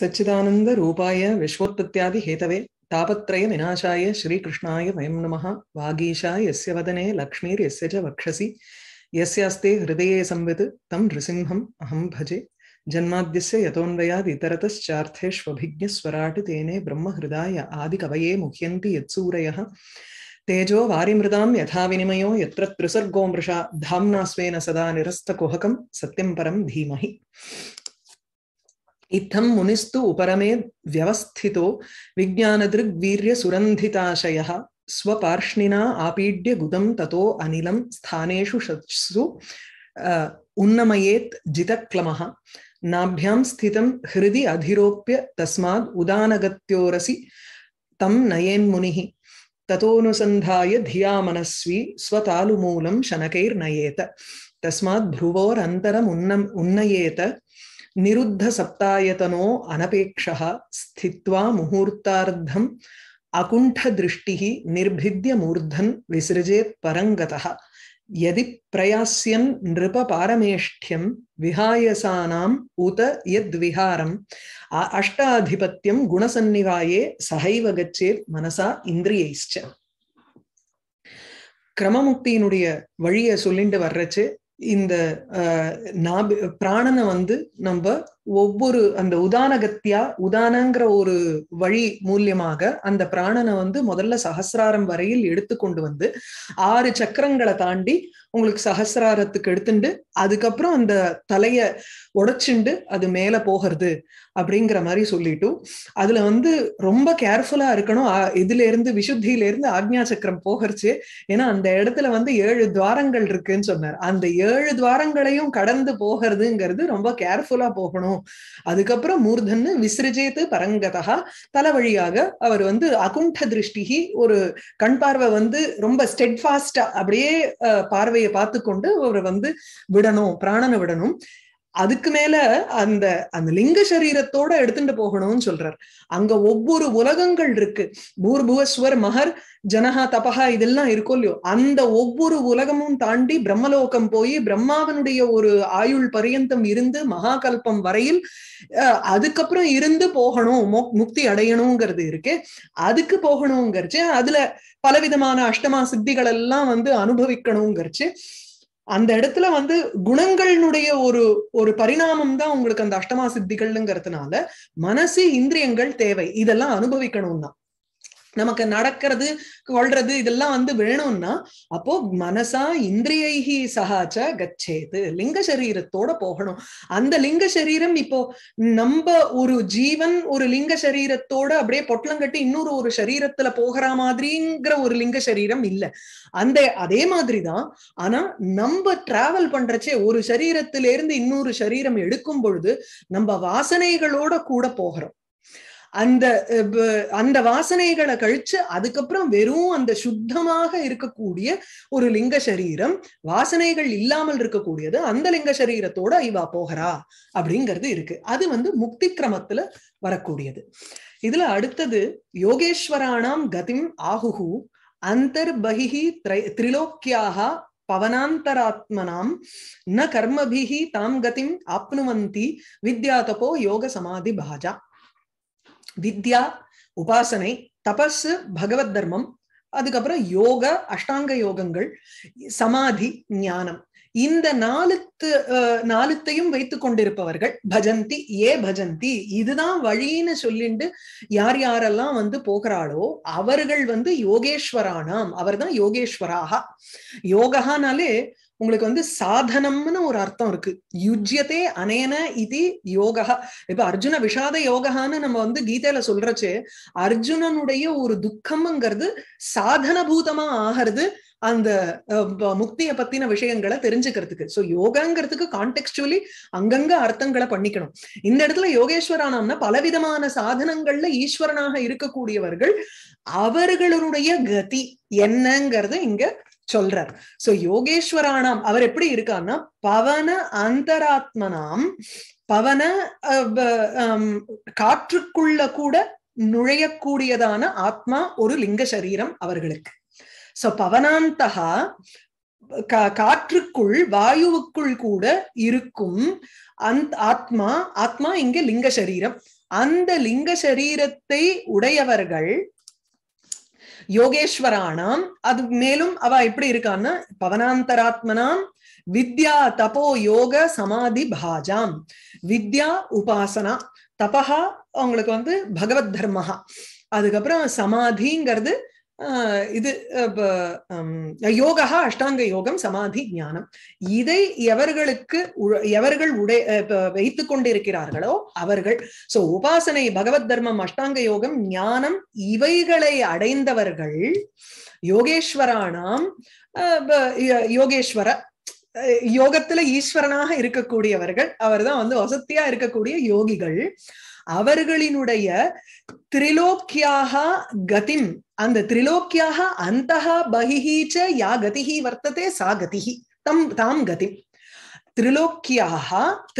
सच्चिदानंद रूपाय विश्वोत्पत्त्यादि Hathaway तापत्रय विनाशाय श्रीकृष्णाय वयं नमः। वागीशा यस्य वदने लक्ष्मीर्यस्य च वक्षसि। यस्यास्ते हृदये संवित्, तं नृसिंहम् अहं भजे। जन्माद्यस्य यतोऽन्वयाद् इतरतश्चार्थेष्वभिज्ञस्वराट् तेने ब्रह्महृदाय आदिकवये मुह्यन्ति यत्सूरयः। तेजो वारिमृदां यथा विनिमयो, यत्र त्रिसर्गो मृषा धाम्ना स्वेन सदा निरस्तकुहकं सत्यं परं धीमहि। इत्थं मुनिस्तु उपरमे व्यवस्थितो विज्ञानदृग्वीर्यसुरन्धिताशयः स्वपार्ष्णिना आपीड्य गुदं ततो अनिलं, स्थानेषु शत्सु उन्नमयेत् जितक्लमः। नाभ्यां स्थितं हृदि अधिरोप्य तस्माद् उदानगत्योरसि तं नयेन्मुनिः। ततोऽनुसन्धाय धिया मनस्वी स्वतालुमूलं शनकैर्नयेत। तस्मात् भ्रुवोरन्तरमुन्नम् उन्नयेत। நிருத்த சப்தாயதனோ அனபேக்ஷ ஸ்தித்வா முகூர்த்தார்த்தம் அகுண்ட திருஷ்டி நிர்பித்திய மூர்தன் விசிருஜேத் பரங்கதா எதி பிரயாசியம் நிருப பாரமேஷ்டியம் விஹாயசானாம் உத யத் விஹாரம் அஷ்டாதிபத்தியம் குணசன்னிவாயே சகைவ கச்சேத் மனசா இந்திரியைச்ச கிரமமுக்தியினுடைய வழியை சொல்லிட்டு வர்றச்சு இந்த நாபி பிராணனை வந்து நம்ம ஒவ்வொரு அந்த உதானகத்தியா உதானங்கிற ஒரு வழி மூலியமாக அந்த பிராணனை வந்து முதல்ல சகசிராரம் வரையில் எடுத்து கொண்டு வந்து ஆறு சக்கரங்களை தாண்டி உங்களுக்கு சகசிராரத்துக்கு எடுத்துண்டு அதுக்கப்புறம் அந்த தலைய உடைச்சுண்டு அது மேல போகிறது அப்படிங்கிற மாதிரி சொல்லிட்டு அதுல வந்து ரொம்ப கேர்ஃபுல்லா இருக்கணும். இதுல இருந்து விசுத்தியில இருந்து ஆக்ஞா சக்கரம் போகிறச்சு. ஏன்னா அந்த இடத்துல வந்து ஏழு துவாரங்கள் இருக்குன்னு சொன்னார். அந்த ஏழு துவாரங்களையும் கடந்து போகிறதுங்கிறது ரொம்ப கேர்ஃபுல்லா போகணும். அதுக்கப்புறம் மூர்தன்னு விசிறிஜேத்து பரங்கதா தலை வழியாக அவர் வந்து அகுண்ட திருஷ்டிகி ஒரு கண் பார்வை வந்து ரொம்ப ஸ்டெட்ஃபாஸ்டா அப்படியே பார்வையை பார்த்து கொண்டு அவர் வந்து விடணும் பிராணனை விடணும். அதுக்கு மேல அந்த அந்த லிங்க சரீரத்தோட எடுத்துட்டு போகணும்னு சொல்றார். அங்க ஒவ்வொரு உலகங்கள் இருக்கு. பூர்புவஸ்வர் மகர் ஜனஹா தபஹா இதெல்லாம் இருக்கும் இல்லையோ அந்த ஒவ்வொரு உலகமும் தாண்டி பிரம்மலோகம் போய் பிரம்மாவனுடைய ஒரு ஆயுள் பரியந்தம் இருந்து மகாகல்பம் வரையில் அதுக்கப்புறம் இருந்து போகணும் முக்தி அடையணுங்கிறது இருக்கு. அதுக்கு போகணுங்கிறச்சு அதுல பலவிதமான அஷ்டமா சித்திகள் எல்லாம் வந்து அனுபவிக்கணுங்கிறச்சு அந்த இடத்துல வந்து குணங்களினுடைய ஒரு ஒரு பரிணாமம் தான் உங்களுக்கு அந்த அஷ்டமா சித்திகள்ங்கிறதுனால மனசு இந்திரியங்கள் தேவை. இதெல்லாம் அனுபவிக்கணும்னா நமக்கு நடக்கிறது கொள்றது இதெல்லாம் வந்து வேணும்னா அப்போ மனசா இந்திரியைகி சகாச்ச கச்சேது லிங்க சரீரத்தோட போகணும். அந்த லிங்க சரீரம் இப்போ நம்ம ஒரு ஜீவன் ஒரு லிங்க சரீரத்தோட அப்படியே பொட்டலங்கட்டி இன்னொரு ஒரு சரீரத்துல போகிற மாதிரிங்கிற ஒரு லிங்க சரீரம் இல்ல. அந்த அதே மாதிரிதான் ஆனா நம்ம டிராவல் பண்றச்சே ஒரு சரீரத்திலிருந்து இன்னொரு சரீரம் எடுக்கும் பொழுது நம்ம வாசனைகளோட கூட போகிறோம். அந்த அந்த வாசனைகளை கழிச்சு அதுக்கப்புறம் வெறும் அந்த சுத்தமாக இருக்கக்கூடிய ஒரு லிங்க சரீரம் வாசனைகள் இல்லாமல் இருக்கக்கூடியது அந்த லிங்க சரீரத்தோட இவா போகிறா அப்படிங்கிறது இருக்கு. அது வந்து முக்தி கிரமத்துல வரக்கூடியது. இதுல அடுத்தது யோகேஸ்வராணாம் கதிம் ஆகுகு அந்தர்பகி திரிலோக்கியாக பவனாந்தராத்மனாம் ந கர்மபிகி தாம் கதிம் ஆப்னுவந்தி வித்யா தபோ யோக சமாதி பாஜா வித்யா உபாசனை தபஸ் பகவத் தர்மம் அதுக்கப்புறம் யோக அஷ்டாங்க யோகங்கள் சமாதி ஞானம். இந்த நாலுத்து நாலுத்தையும் வைத்து கொண்டிருப்பவர்கள் பஜந்தி ஏ பஜந்தி. இதுதான் வழின்னு சொல்லிட்டு யார் யாரெல்லாம் வந்து போகிறாளோ அவர்கள் வந்து யோகேஸ்வரானாம். அவர் தான் யோகேஸ்வராக. யோகானாலே உங்களுக்கு வந்து சாதனம்னு ஒரு அர்த்தம் இருக்கு. யுஜ்யத்தே அனேன இது யோகா இப்ப அர்ஜுன விஷாத யோகான்னு நம்ம வந்து கீதையில சொல்றச்சு அர்ஜுனனுடைய ஒரு துக்கம்ங்கிறது சாதனபூதமா ஆகிறது அந்த முக்திய பத்தின விஷயங்களை தெரிஞ்சுக்கிறதுக்கு. சோ யோகாங்கிறதுக்கு கான்டெக்சுவலி அங்கங்க அர்த்தங்களை பண்ணிக்கணும். இந்த இடத்துல யோகேஸ்வரானம்னா பலவிதமான சாதனங்கள்ல ஈஸ்வரனாக இருக்கக்கூடியவர்கள் அவர்களுடைய கதி என்னங்கிறது இங்க சொல்றார். சோ யோகேஸ்வரானாம் அவர் எப்படி இருக்காருன்னா பவன அந்தராத்மனாம் பவன காற்றுக்குள்ள கூட நுழையக்கூடியதான ஆத்மா ஒரு லிங்க சரீரம் அவர்களுக்கு. சோ பவனாந்தகா காற்றுக்குள் வாயுவுக்குள் கூட இருக்கும் அந்த ஆத்மா ஆத்மா இங்க லிங்க சரீரம். அந்த லிங்க சரீரத்தை உடையவர்கள் யோகேஸ்வரானாம். அது மேலும் அவ எப்படி இருக்கான்னா பவனாந்தராத்மனாம் வித்யா தபோ யோக சமாதி பாஜாம். வித்யா உபாசனா. தபஹா அவங்களுக்கு வந்து பகவத் தர்மஹா. அதுக்கப்புறம் சமாதிங்கிறது இது யோகா அஷ்டாங்க யோகம் சமாதி ஞானம் இதை எவர்களுக்கு எவர்கள் உடை வைத்துக் கொண்டிருக்கிறார்களோ அவர்கள் சோ உபாசனை பகவத் தர்மம் அஷ்டாங்க யோகம் ஞானம் இவைகளை அடைந்தவர்கள் யோகேஸ்வரானாம் யோகேஸ்வர யோகத்துல ஈஸ்வரனாக இருக்கக்கூடியவர்கள் அவர்தான் வந்து வசத்தியா இருக்கக்கூடிய யோகிகள் அவர்களினுடைய திரிலோக்கியாக கதிம். அந்த திரிலோக்கியாக அந்த பகிஹீச்ச யா கதிஹி வர்த்ததே சா கதிஹி. தம் தாம் கதி திரிலோக்கியாக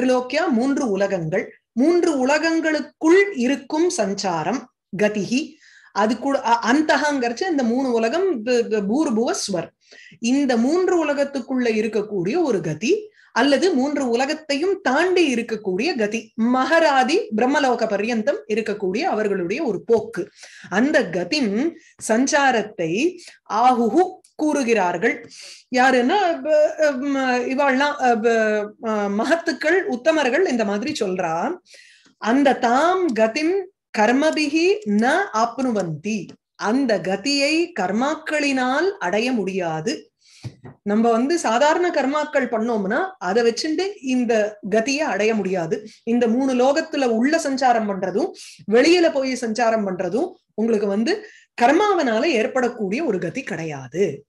திரிலோக்கியா மூன்று உலகங்கள். மூன்று உலகங்களுக்குள் இருக்கும் சஞ்சாரம் கதிஹி. அது கூட அந்தகங்கிறச்சு இந்த மூணு உலகம் பூர்புவஸ்வர் இந்த மூன்று உலகத்துக்குள்ள இருக்கக்கூடிய ஒரு கதி அல்லது மூன்று உலகத்தையும் தாண்டி இருக்கக்கூடிய கதி. மகராதி பிரம்மலோக பர்யந்தம் இருக்கக்கூடிய அவர்களுடைய ஒரு போக்கு. அந்த கதின் சஞ்சாரத்தை ஆகுகு கூறுகிறார்கள். யாருன்னா இவாள்லாம் மகத்துக்கள் உத்தமர்கள் இந்த மாதிரி சொல்றா அந்த தாம் கதிம் கர்மபிகி ந ஆப்னுவந்தி. அந்த கதியை கர்மாக்களினால் அடைய முடியாது. நம்ம வந்து சாதாரண கர்மாக்கள் பண்ணோம்னா அதை வச்சுட்டு இந்த கதியை அடைய முடியாது. இந்த மூணு லோகத்துல உள்ள சஞ்சாரம் பண்றதும் வெளியில போய் சஞ்சாரம் பண்றதும் உங்களுக்கு வந்து கர்மாவனால ஏற்படக்கூடிய ஒரு கதி கிடையாது.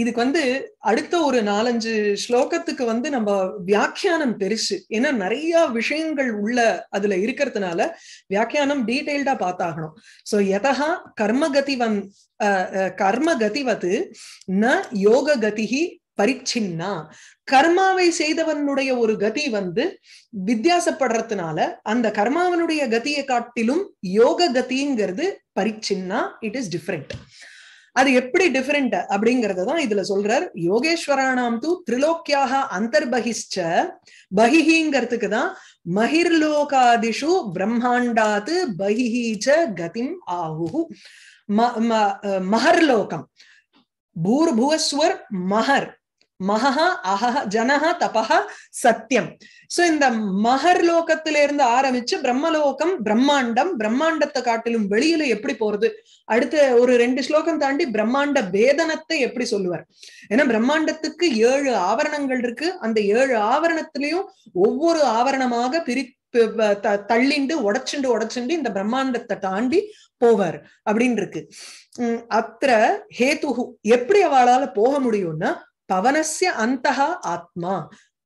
இதுக்கு வந்து அடுத்த ஒரு நாலஞ்சு ஸ்லோகத்துக்கு வந்து நம்ம வியாக்கியானம் பெருசு. ஏன்னா நிறைய விஷயங்கள் உள்ள அதுல இருக்கிறதுனால வியாக்கியானம் டீடைல்டா பார்த்தாகணும். சோ எதா கர்மகதிவன் கர்மகதிவது ந யோக கதிகி பரிச்சின்னா. கர்மாவை செய்தவனுடைய ஒரு கதி வந்து வித்தியாசப்படுறதுனால அந்த கர்மாவனுடைய கதியை காட்டிலும் யோக கதிங்கிறது பரிச்சின்னா இட் இஸ் டிஃப்ரெண்ட் அது எப்படி டிஃபரெண்ட் அப்படிங்கறத தான் இதுல சொல்றார். யோகேஸ்வரானாம் தூ திரிலோக்கியாக அந்தர்பகிஷ்ச பகிஹிங்கிறதுக்கு தான் மகிர்லோகாதிஷு பிரம்மாண்டாத்து பகிஹீச்ச கதிம் ஆகு மகர்லோகம். பூர்புவஸ்வர் மகர். மகா அஹஹ ஜனஹ தபஹ சத்தியம் சோ இந்த மகர் லோகத்தில இருந்து ஆரம்பிச்சு பிரம்மலோகம் பிரம்மாண்டம் பிரம்மாண்டத்தை காட்டிலும் வெளியில எப்படி போறது? அடுத்த ஒரு ரெண்டு ஸ்லோகம் தாண்டி பிரம்மாண்ட வேதனத்தை எப்படி சொல்லுவார்? ஏன்னா பிரம்மாண்டத்துக்கு ஏழு ஆவரணங்கள் இருக்கு. அந்த ஏழு ஆவரணத்திலையும் ஒவ்வொரு ஆவரணமாக பிரி தள்ளிண்டு உடச்சுண்டு உடச்சுண்டு இந்த பிரம்மாண்டத்தை தாண்டி போவார் அப்படின்னு இருக்கு. உம் அத்திர ஹேதுகு எப்படி அவளால போக முடியும்னா பவனசிய அந்தகா ஆத்மா.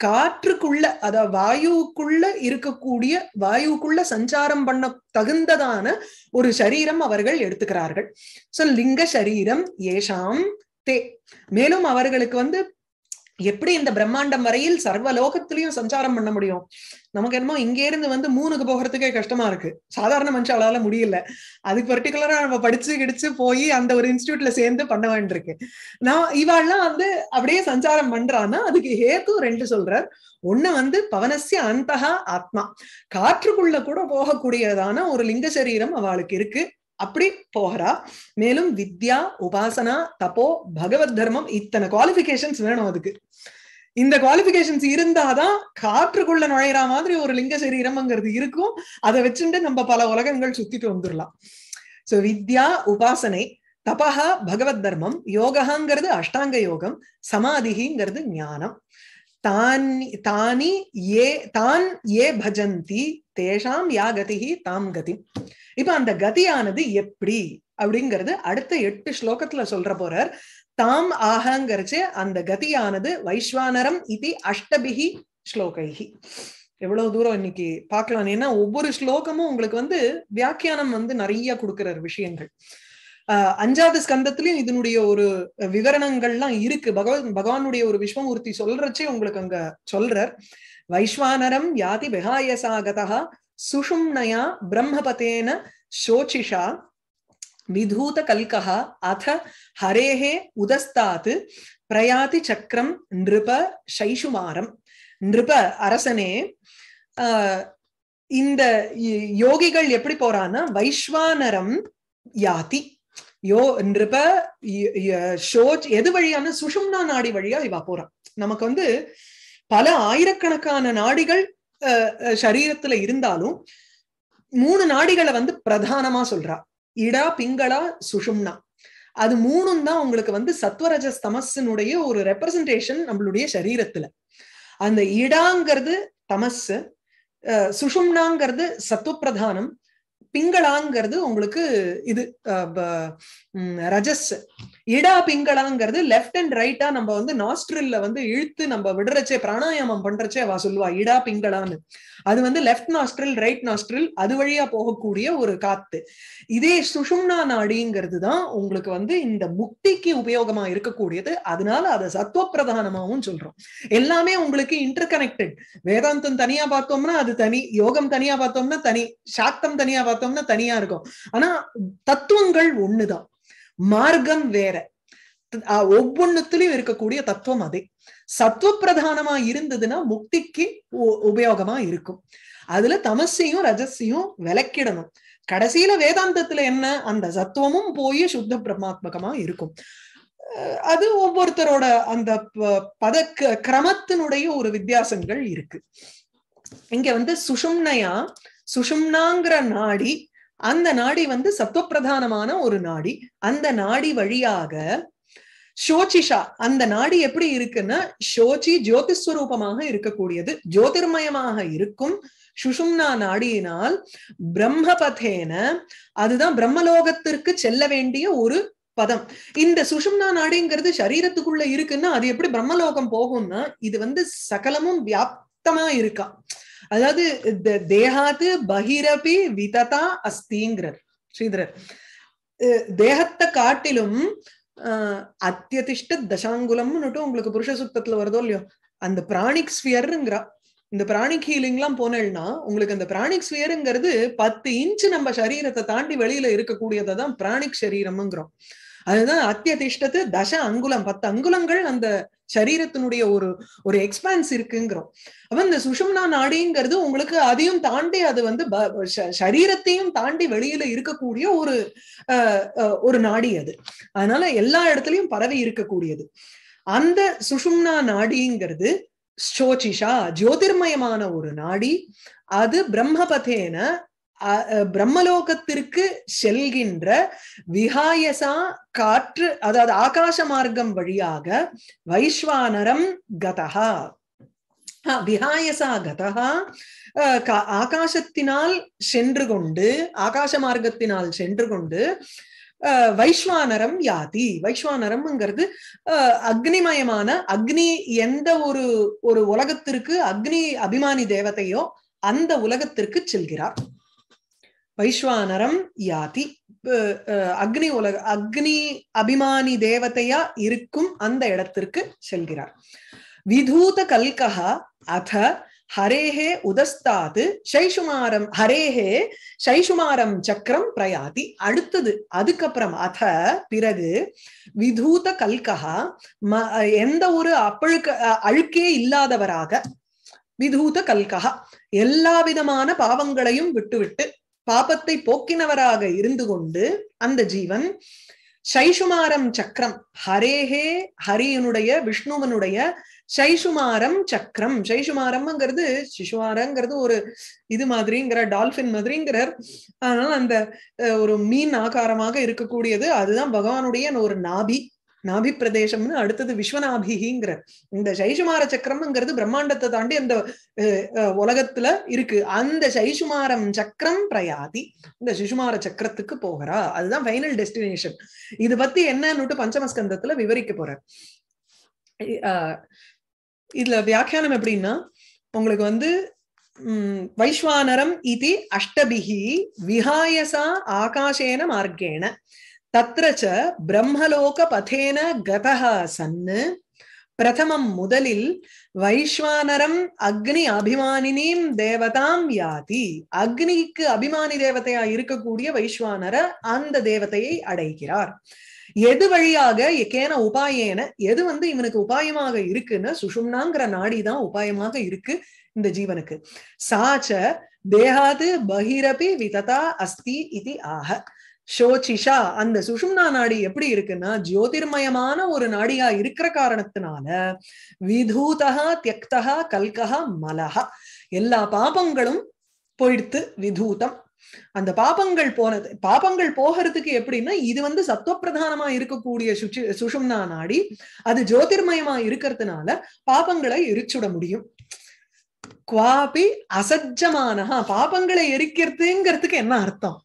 காற்றுக்குள்ள அத வாயுக்குள்ள இருக்கக்கூடிய வாயுக்குள்ள சஞ்சாரம் பண்ண தகுந்ததான ஒரு சரீரம் அவர்கள் எடுத்துக்கிறார்கள். சோ லிங்க சரீரம் ஏஷாம் தே. மேலும் அவர்களுக்கு வந்து எப்படி இந்த பிரம்மாண்டம் வரையில் சர்வ லோகத்திலையும் சஞ்சாரம் பண்ண முடியும்? நமக்கு என்னமோ இங்க இருந்து வந்து மூணுக்கு போகிறதுக்கே கஷ்டமா இருக்கு. சாதாரண மனுஷாலால முடியல. அதுக்கு பர்டிகுலரா நம்ம படிச்சு கிடிச்சு போய் அந்த ஒரு இன்ஸ்டியூட்ல சேர்ந்து பண்ண வேண்டியிருக்கு. நான் இவாள்லாம் வந்து அப்படியே சஞ்சாரம் பண்றான்னா அதுக்கு ஹேத்து ரெண்டு சொல்றார். ஒண்ணு வந்து பவனசிய அந்தகா ஆத்மா. காற்றுக்குள்ள கூட போகக்கூடியதான ஒரு லிங்க சரீரம் அவளுக்கு இருக்கு. அப்படி போகிறா. மேலும் வித்யா உபாசனா தப்போ பகவத் தர்மம் இத்தனை குவாலிபிகேஷன்ஸ் வேணும் அதுக்கு. இந்த குவாலிபிகேஷன்ஸ் இருந்தாதான் காற்றுக்குள்ள நுழையிற மாதிரி ஒரு லிங்க சரீரம்ங்கிறது இருக்கும். அதை வச்சுட்டு நம்ம பல உலகங்கள் சுத்திட்டு வந்துடலாம் சோ வித்யா உபாசனை தபஹா பகவத் தர்மம் யோகாங்கிறது அஷ்டாங்க யோகம் சமாதிங்கிறது ஞானம். தானி தானி ஏ தான் ஏ பஜந்தி தேஷாம் யா கதிகி தாம் கதி. இப்ப அந்த கதியானது எப்படி அப்படிங்கிறது அடுத்த எட்டு ஸ்லோகத்துல சொல்ற போறார். தாம் ஆகங்கிறச்சு அந்த கதியானது வைஸ்வானரம் இது அஷ்டபிகி ஸ்லோகைகி எவ்வளவு தூரம் இன்னைக்கு பார்க்கலாம். ஏன்னா ஒவ்வொரு ஸ்லோகமும் உங்களுக்கு வந்து வியாக்கியானம் வந்து நிறைய கொடுக்கிறார் விஷயங்கள். ஆஹ் அஞ்சாவது ஸ்கந்தத்திலயும் இதனுடைய ஒரு விவரணங்கள்லாம் இருக்கு. பகவான் பகவானுடைய ஒரு விஸ்வமூர்த்தி சொல்றச்சே உங்களுக்கு அங்க சொல்றார். வைஸ்வானரம் யாதி விகாயசாகதா சுஷும்னயா பிரம்மபதேன சோச்சிஷா விதூத கல்கா அத ஹரேஹே உதஸ்தாத் பிரயாதி சக்கரம் நிருப சைஷுமாரம் நிருப அரசனே ஆஹ் இந்த யோகிகள் எப்படி போறான்னா வைஸ்வானரம் யாதி. யோ நிருப ஷோச் எது வழியான சுஷும்னா நாடி வழியா இவா போறான் நமக்கு வந்து பல ஆயிரக்கணக்கான நாடிகள் சரீரத்துல இருந்தாலும் மூணு நாடிகளை வந்து பிரதானமா சொல்றா. இடா பிங்களா சுஷும்னா. அது மூணும் தான் உங்களுக்கு வந்து சத்வரஜஸ் தமஸினுடைய ஒரு ரெப்ரசன்டேஷன் நம்மளுடைய சரீரத்துல. அந்த இடாங்கிறது தமஸ் சுஷும்னாங்கிறது சத்துவப்பிரதானம் பிங்களாங்கிறது உங்களுக்கு இது ரஜஸ். இடா பிங்களாங்கிறது லெஃப்ட் அண்ட் ரைட்டா நம்ம வந்து நாஸ்ட்ரில்ல வந்து இழுத்து நம்ம விடுறச்சே பிராணாயாமம் பண்றச்சே அவ சொல்லுவா இடா பிங்களான்னு. அது வந்து லெஃப்ட் நாஸ்ட்ரில் ரைட் நாஸ்ட்ரில் அது வழியா போகக்கூடிய ஒரு காத்து. இதே சுஷும்னா நாடிங்கிறது தான் உங்களுக்கு வந்து இந்த முக்திக்கு உபயோகமா இருக்கக்கூடியது. அதனால அதை சத்துவ பிரதானமாவும் சொல்றோம். எல்லாமே உங்களுக்கு இன்டர் கனெக்டட் வேதாந்தம் தனியா பார்த்தோம்னா அது தனி யோகம் தனியா பார்த்தோம்னா தனி சாக்தம் தனியா பார்த்தோம் பார்த்தோம்னா தனியா இருக்கும். ஆனா தத்துவங்கள் ஒண்ணுதான். மார்க்கம் வேற. ஒவ்வொன்னுத்திலையும் இருக்கக்கூடிய தத்துவம் அது. சத்துவ பிரதானமா இருந்ததுன்னா முக்திக்கு உபயோகமா இருக்கும். அதுல தமசையும் ரஜசையும் விளக்கிடணும். கடைசியில வேதாந்தத்துல என்ன? அந்த சத்துவமும் போய் சுத்த பிரமாத்மகமா இருக்கும். அது ஒவ்வொருத்தரோட அந்த பத கிரமத்தினுடைய ஒரு வித்தியாசங்கள் இருக்கு. இங்க வந்து சுஷும்னையா சுஷும்னாங்கிற நாடி அந்த நாடி வந்து சத்துவப்பிரதானமான ஒரு நாடி. அந்த நாடி வழியாக ஷோச்சிஷா அந்த நாடி எப்படி இருக்குன்னா ஷோச்சி ஜோதிஸ்வரூபமாக இருக்கக்கூடியது. ஜோதிர்மயமாக இருக்கும் சுஷும்னா நாடியினால் பிரம்மபதேன அதுதான் பிரம்மலோகத்திற்கு செல்ல வேண்டிய ஒரு பதம். இந்த சுஷும்னா நாடிங்கிறது சரீரத்துக்குள்ள இருக்குன்னா அது எப்படி பிரம்மலோகம் போகும்னா இது வந்து சகலமும் வியாப்தமா இருக்கா. அதாவது தேகாத்து பகிரபி விததா அஸ்திங்கிறார் ஸ்ரீதரர். தேகத்தை காட்டிலும் அத்தியதிஷ்ட தசாங்குலம்னுட்டு உங்களுக்கு புருஷ சுத்தத்துல வருதோ இல்லையோ அந்த பிராணிக் ஸ்பியருங்கிறா. இந்த பிராணிக் ஹீலிங் எல்லாம் போனேன்னா உங்களுக்கு அந்த பிராணிக் ஸ்பியருங்கிறது பத்து இன்ச்சு நம்ம சரீரத்தை தாண்டி வெளியில இருக்கக்கூடியதை தான் பிராணிக் சரீரம்ங்கிறோம். அதுதான் அத்தியதிஷ்டத்து தச அங்குலம் பத்து அங்குலங்கள் அந்த சரீரத்தினுடைய ஒரு ஒரு எக்ஸ்பான்ஸ் இருக்குங்கிறோம். அப்ப இந்த சுஷும்னா நாடிங்கிறது உங்களுக்கு அதையும் தாண்டி அது வந்து சரீரத்தையும் தாண்டி வெளியில இருக்கக்கூடிய ஒரு ஒரு நாடி அது. அதனால எல்லா இடத்துலயும் பரவி இருக்கக்கூடியது. அந்த சுஷும்னா நாடிங்கிறது ஸ்டோச்சிஷா ஜோதிர்மயமான ஒரு நாடி. அது பிரம்மபதேன பிரம்மலோகத்திற்கு செல்கின்ற விஹாயசா காற்று அதாவது ஆகாச மார்க்கம் வழியாக வைஸ்வானரம் கதகா விஹாயசா கதகா ஆகாசத்தினால் சென்று கொண்டு ஆகாச மார்க்கத்தினால் சென்று கொண்டு வைஸ்வானரம் யாதி. வைஸ்வானரம்ங்கிறது அக்னிமயமான அக்னி எந்த ஒரு ஒரு உலகத்திற்கு அக்னி அபிமானி தேவதையோ அந்த உலகத்திற்கு செல்கிறார். வைஸ்வானரம் யாதி. அக்னி உலக அக்னி அபிமானி தேவதையா இருக்கும் அந்த இடத்திற்கு செல்கிறார். விதூத கல்கஹா அத ஹரேஹே உதஸ்தாது சைஷுமாரம் ஹரேஹே சைஷுமாரம் சக்கரம் பிரயாதி. அடுத்தது அதுக்கப்புறம் அத பிறகு விதூத கல்கஹா எந்த ஒரு அப்பழுக்க அழுக்கே இல்லாதவராக விதூத கல்கஹா எல்லா விதமான பாவங்களையும் விட்டுவிட்டு பாபத்தை போக்கினவராக இருந்து கொண்டு அந்த ஜீவன் சைஷுமாரம் சக்கரம் ஹரேஹே ஹரியனுடைய விஷ்ணுவனுடைய சைஷுமாரம் சக்கரம். சைஷுமாரம்ங்கிறது சிசுவாரங்கிறது ஒரு இது மாதிரிங்கிற டால்பின் மாதிரிங்கிறார். அதனால அந்த ஒரு மீன் ஆகாரமாக இருக்கக்கூடியது. அதுதான் பகவானுடைய ஒரு நாபி. நாபி பிரதேசம்னு அடுத்தது விஸ்வநாபிகிங்கிற இந்த சைசுமார சக்கரம்ங்கிறது பிரம்மாண்டத்தை தாண்டி அந்த உலகத்துல இருக்கு. அந்த சைசுமாரம் சக்கரம் பிரயாதி இந்த சிசுமார சக்கரத்துக்கு போகிறா. அதுதான் ஃபைனல் டெஸ்டினேஷன் இது பத்தி என்னன்னுட்டு பஞ்சமஸ்கந்தத்துல விவரிக்க போற இதுல வியாக்கியானம் எப்படின்னா உங்களுக்கு வந்து உம் வைஸ்வானரம் இது அஷ்டபிகி விஹாயசா ஆகாஷேன மார்க்கேண தத்ரச்ச பிரம்மலோக பதேன கதா சன் பிரதமம் முதலில் வைஸ்வானரம் அக்னி அபிமானினீம் தேவதாம் யாதி அக்னிக்கு அபிமானி தேவதையா இருக்கக்கூடிய வைஸ்வானர அந்த தேவதையை அடைகிறார்। எது வழியாக எக்கேன உபாயேன எது வந்து இவனுக்கு உபாயமாக இருக்குன்னு சுஷும்னாங்கிற நாடிதான் உபாயமாக இருக்கு இந்த ஜீவனுக்கு. சாச்ச தேகாது பகிரபி விததா அஸ்தி இது ஆக ஷோச்சிஷா அந்த சுஷும்னா நாடி எப்படி இருக்குன்னா ஜோதிர்மயமான ஒரு நாடியா இருக்கிற காரணத்தினால விதூதகா தியக்தகா கல்கஹா மலஹா எல்லா பாபங்களும் போயிடுத்து விதூதம். அந்த பாபங்கள் போனது பாபங்கள் போகிறதுக்கு எப்படின்னா இது வந்து சத்துவப்பிரதானமா இருக்கக்கூடிய சுச்சி சுஷும்னா நாடி அது ஜோதிர்மயமா இருக்கிறதுனால பாபங்களை எரிச்சுட முடியும். குவாபி அசஜமான பாபங்களை எரிக்கிறதுங்கிறதுக்கு என்ன அர்த்தம்?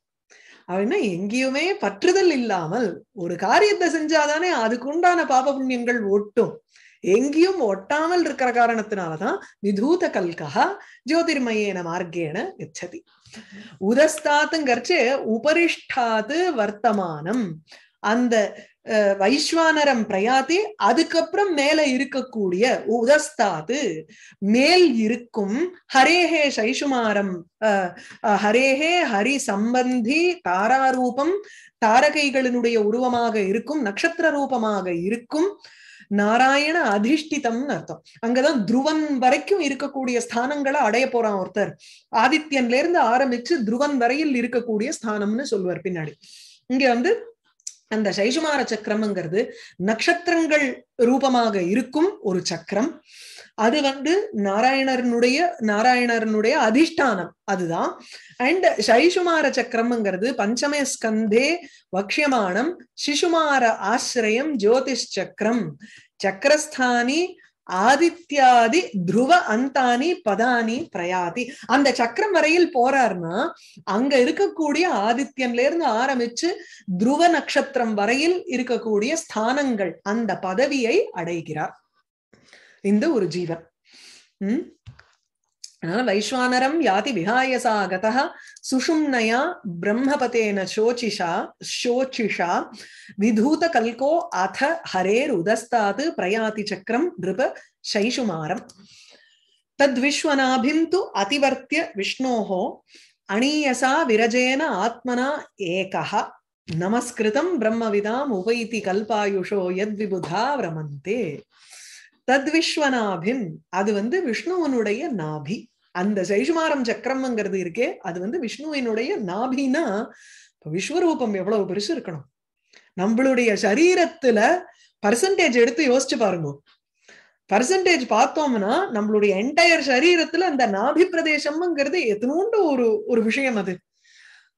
அப்படின்னா எங்கேயுமே பற்றுதல் இல்லாமல் ஒரு காரியத்தை செஞ்சாதானே அதுக்கு உண்டான பாப புண்ணியங்கள் ஒட்டும். எங்கேயும் ஒட்டாமல் இருக்கிற காரணத்தினாலதான் விதூத கல்கா ஜோதிர்மயேன மார்க்கேன கச்சதி உதஸ்தாத்துங்கர்ச்சு உபரிஷ்டாது வர்த்தமானம். அந்த வைஸ்வானரம் பிரயாதி அதுக்கப்புறம் மேல இருக்கக்கூடிய உதஸ்தாது மேல் இருக்கும் ஹரேஹே சைஷுமாரம் ஹரேஹே ஹரி சம்பந்தி தாராரூபம் தாரகைகளினுடைய உருவமாக இருக்கும் நட்சத்திர ரூபமாக இருக்கும் நாராயண அதிஷ்டிதம்னு அர்த்தம். அங்கதான் துருவன் வரைக்கும் இருக்கக்கூடிய ஸ்தானங்களை அடைய போறான் ஒருத்தர். ஆதித்யன்ல இருந்து ஆரம்பிச்சு துருவன் வரையில் இருக்கக்கூடிய ஸ்தானம்னு சொல்லுவார் பின்னாடி. இங்க வந்து அந்த சைசுமார சக்கரம்ங்கிறது நட்சத்திரங்கள் ரூபமாக இருக்கும் ஒரு சக்கரம். அது வந்து நாராயணனுடைய நாராயணனுடைய அதிஷ்டானம் அதுதான். அண்ட் சைசுமார சக்கரம்ங்கிறது பஞ்சமே ஸ்கந்தே வக்ஷியமானம் சிசுமார ஆசிரியம் ஜோதிஷ் சக்கரம். சக்கரஸ்தானி ஆதித்யாதி துருவ அந்தானி பதானி பிரயாதி. அந்த சக்கரம் வரையில் போறார்னா அங்க இருக்கக்கூடிய ஆதித்யன்ல இருந்து ஆரம்பிச்சு துருவ நட்சத்திரம் வரையில் இருக்கக்கூடிய ஸ்தானங்கள் அந்த பதவியை அடைகிறார். இந்த ஒரு ஜீவன். உம் வைஸ்வானரம் யாதி விஹாயசா கதா சுஷும்னயா பிரம்மபதேன சோச்சிஷா சோச்சிஷா விதூத கல்கோ அத ஹரேர் உதஸ்தாது பிரயாதி சக்கரம் நிருப சைஷுமாரம். தத்விஸ்வனாபிம் து அதிவர்த்திய விஷ்ணோஹோ அணீயசா விரஜேன ஆத்மனா ஏகா நமஸ்கிருதம் பிரம்மவிதாம் உபைதி கல்பாயுஷோ யத்விபுதா விரமந்தே. தத்விஸ்வநாபின் அது வந்து விஷ்ணுவனுடைய நாபி. அந்த சைஷுமாரம் சக்கரம்ங்கிறது இருக்கே அது வந்து விஷ்ணுவினுடைய நாபினா விஸ்வரூபம் எவ்வளவு பெருசு இருக்கணும். நம்மளுடைய சரீரத்துல பர்சன்டேஜ் எடுத்து யோசிச்சு பாருங்க. பர்சன்டேஜ் பார்த்தோம்னா நம்மளுடைய என்டையர் சரீரத்துல அந்த நாபி பிரதேசம்ங்கிறது எத்தனோண்டு ஒரு ஒரு விஷயம் அது.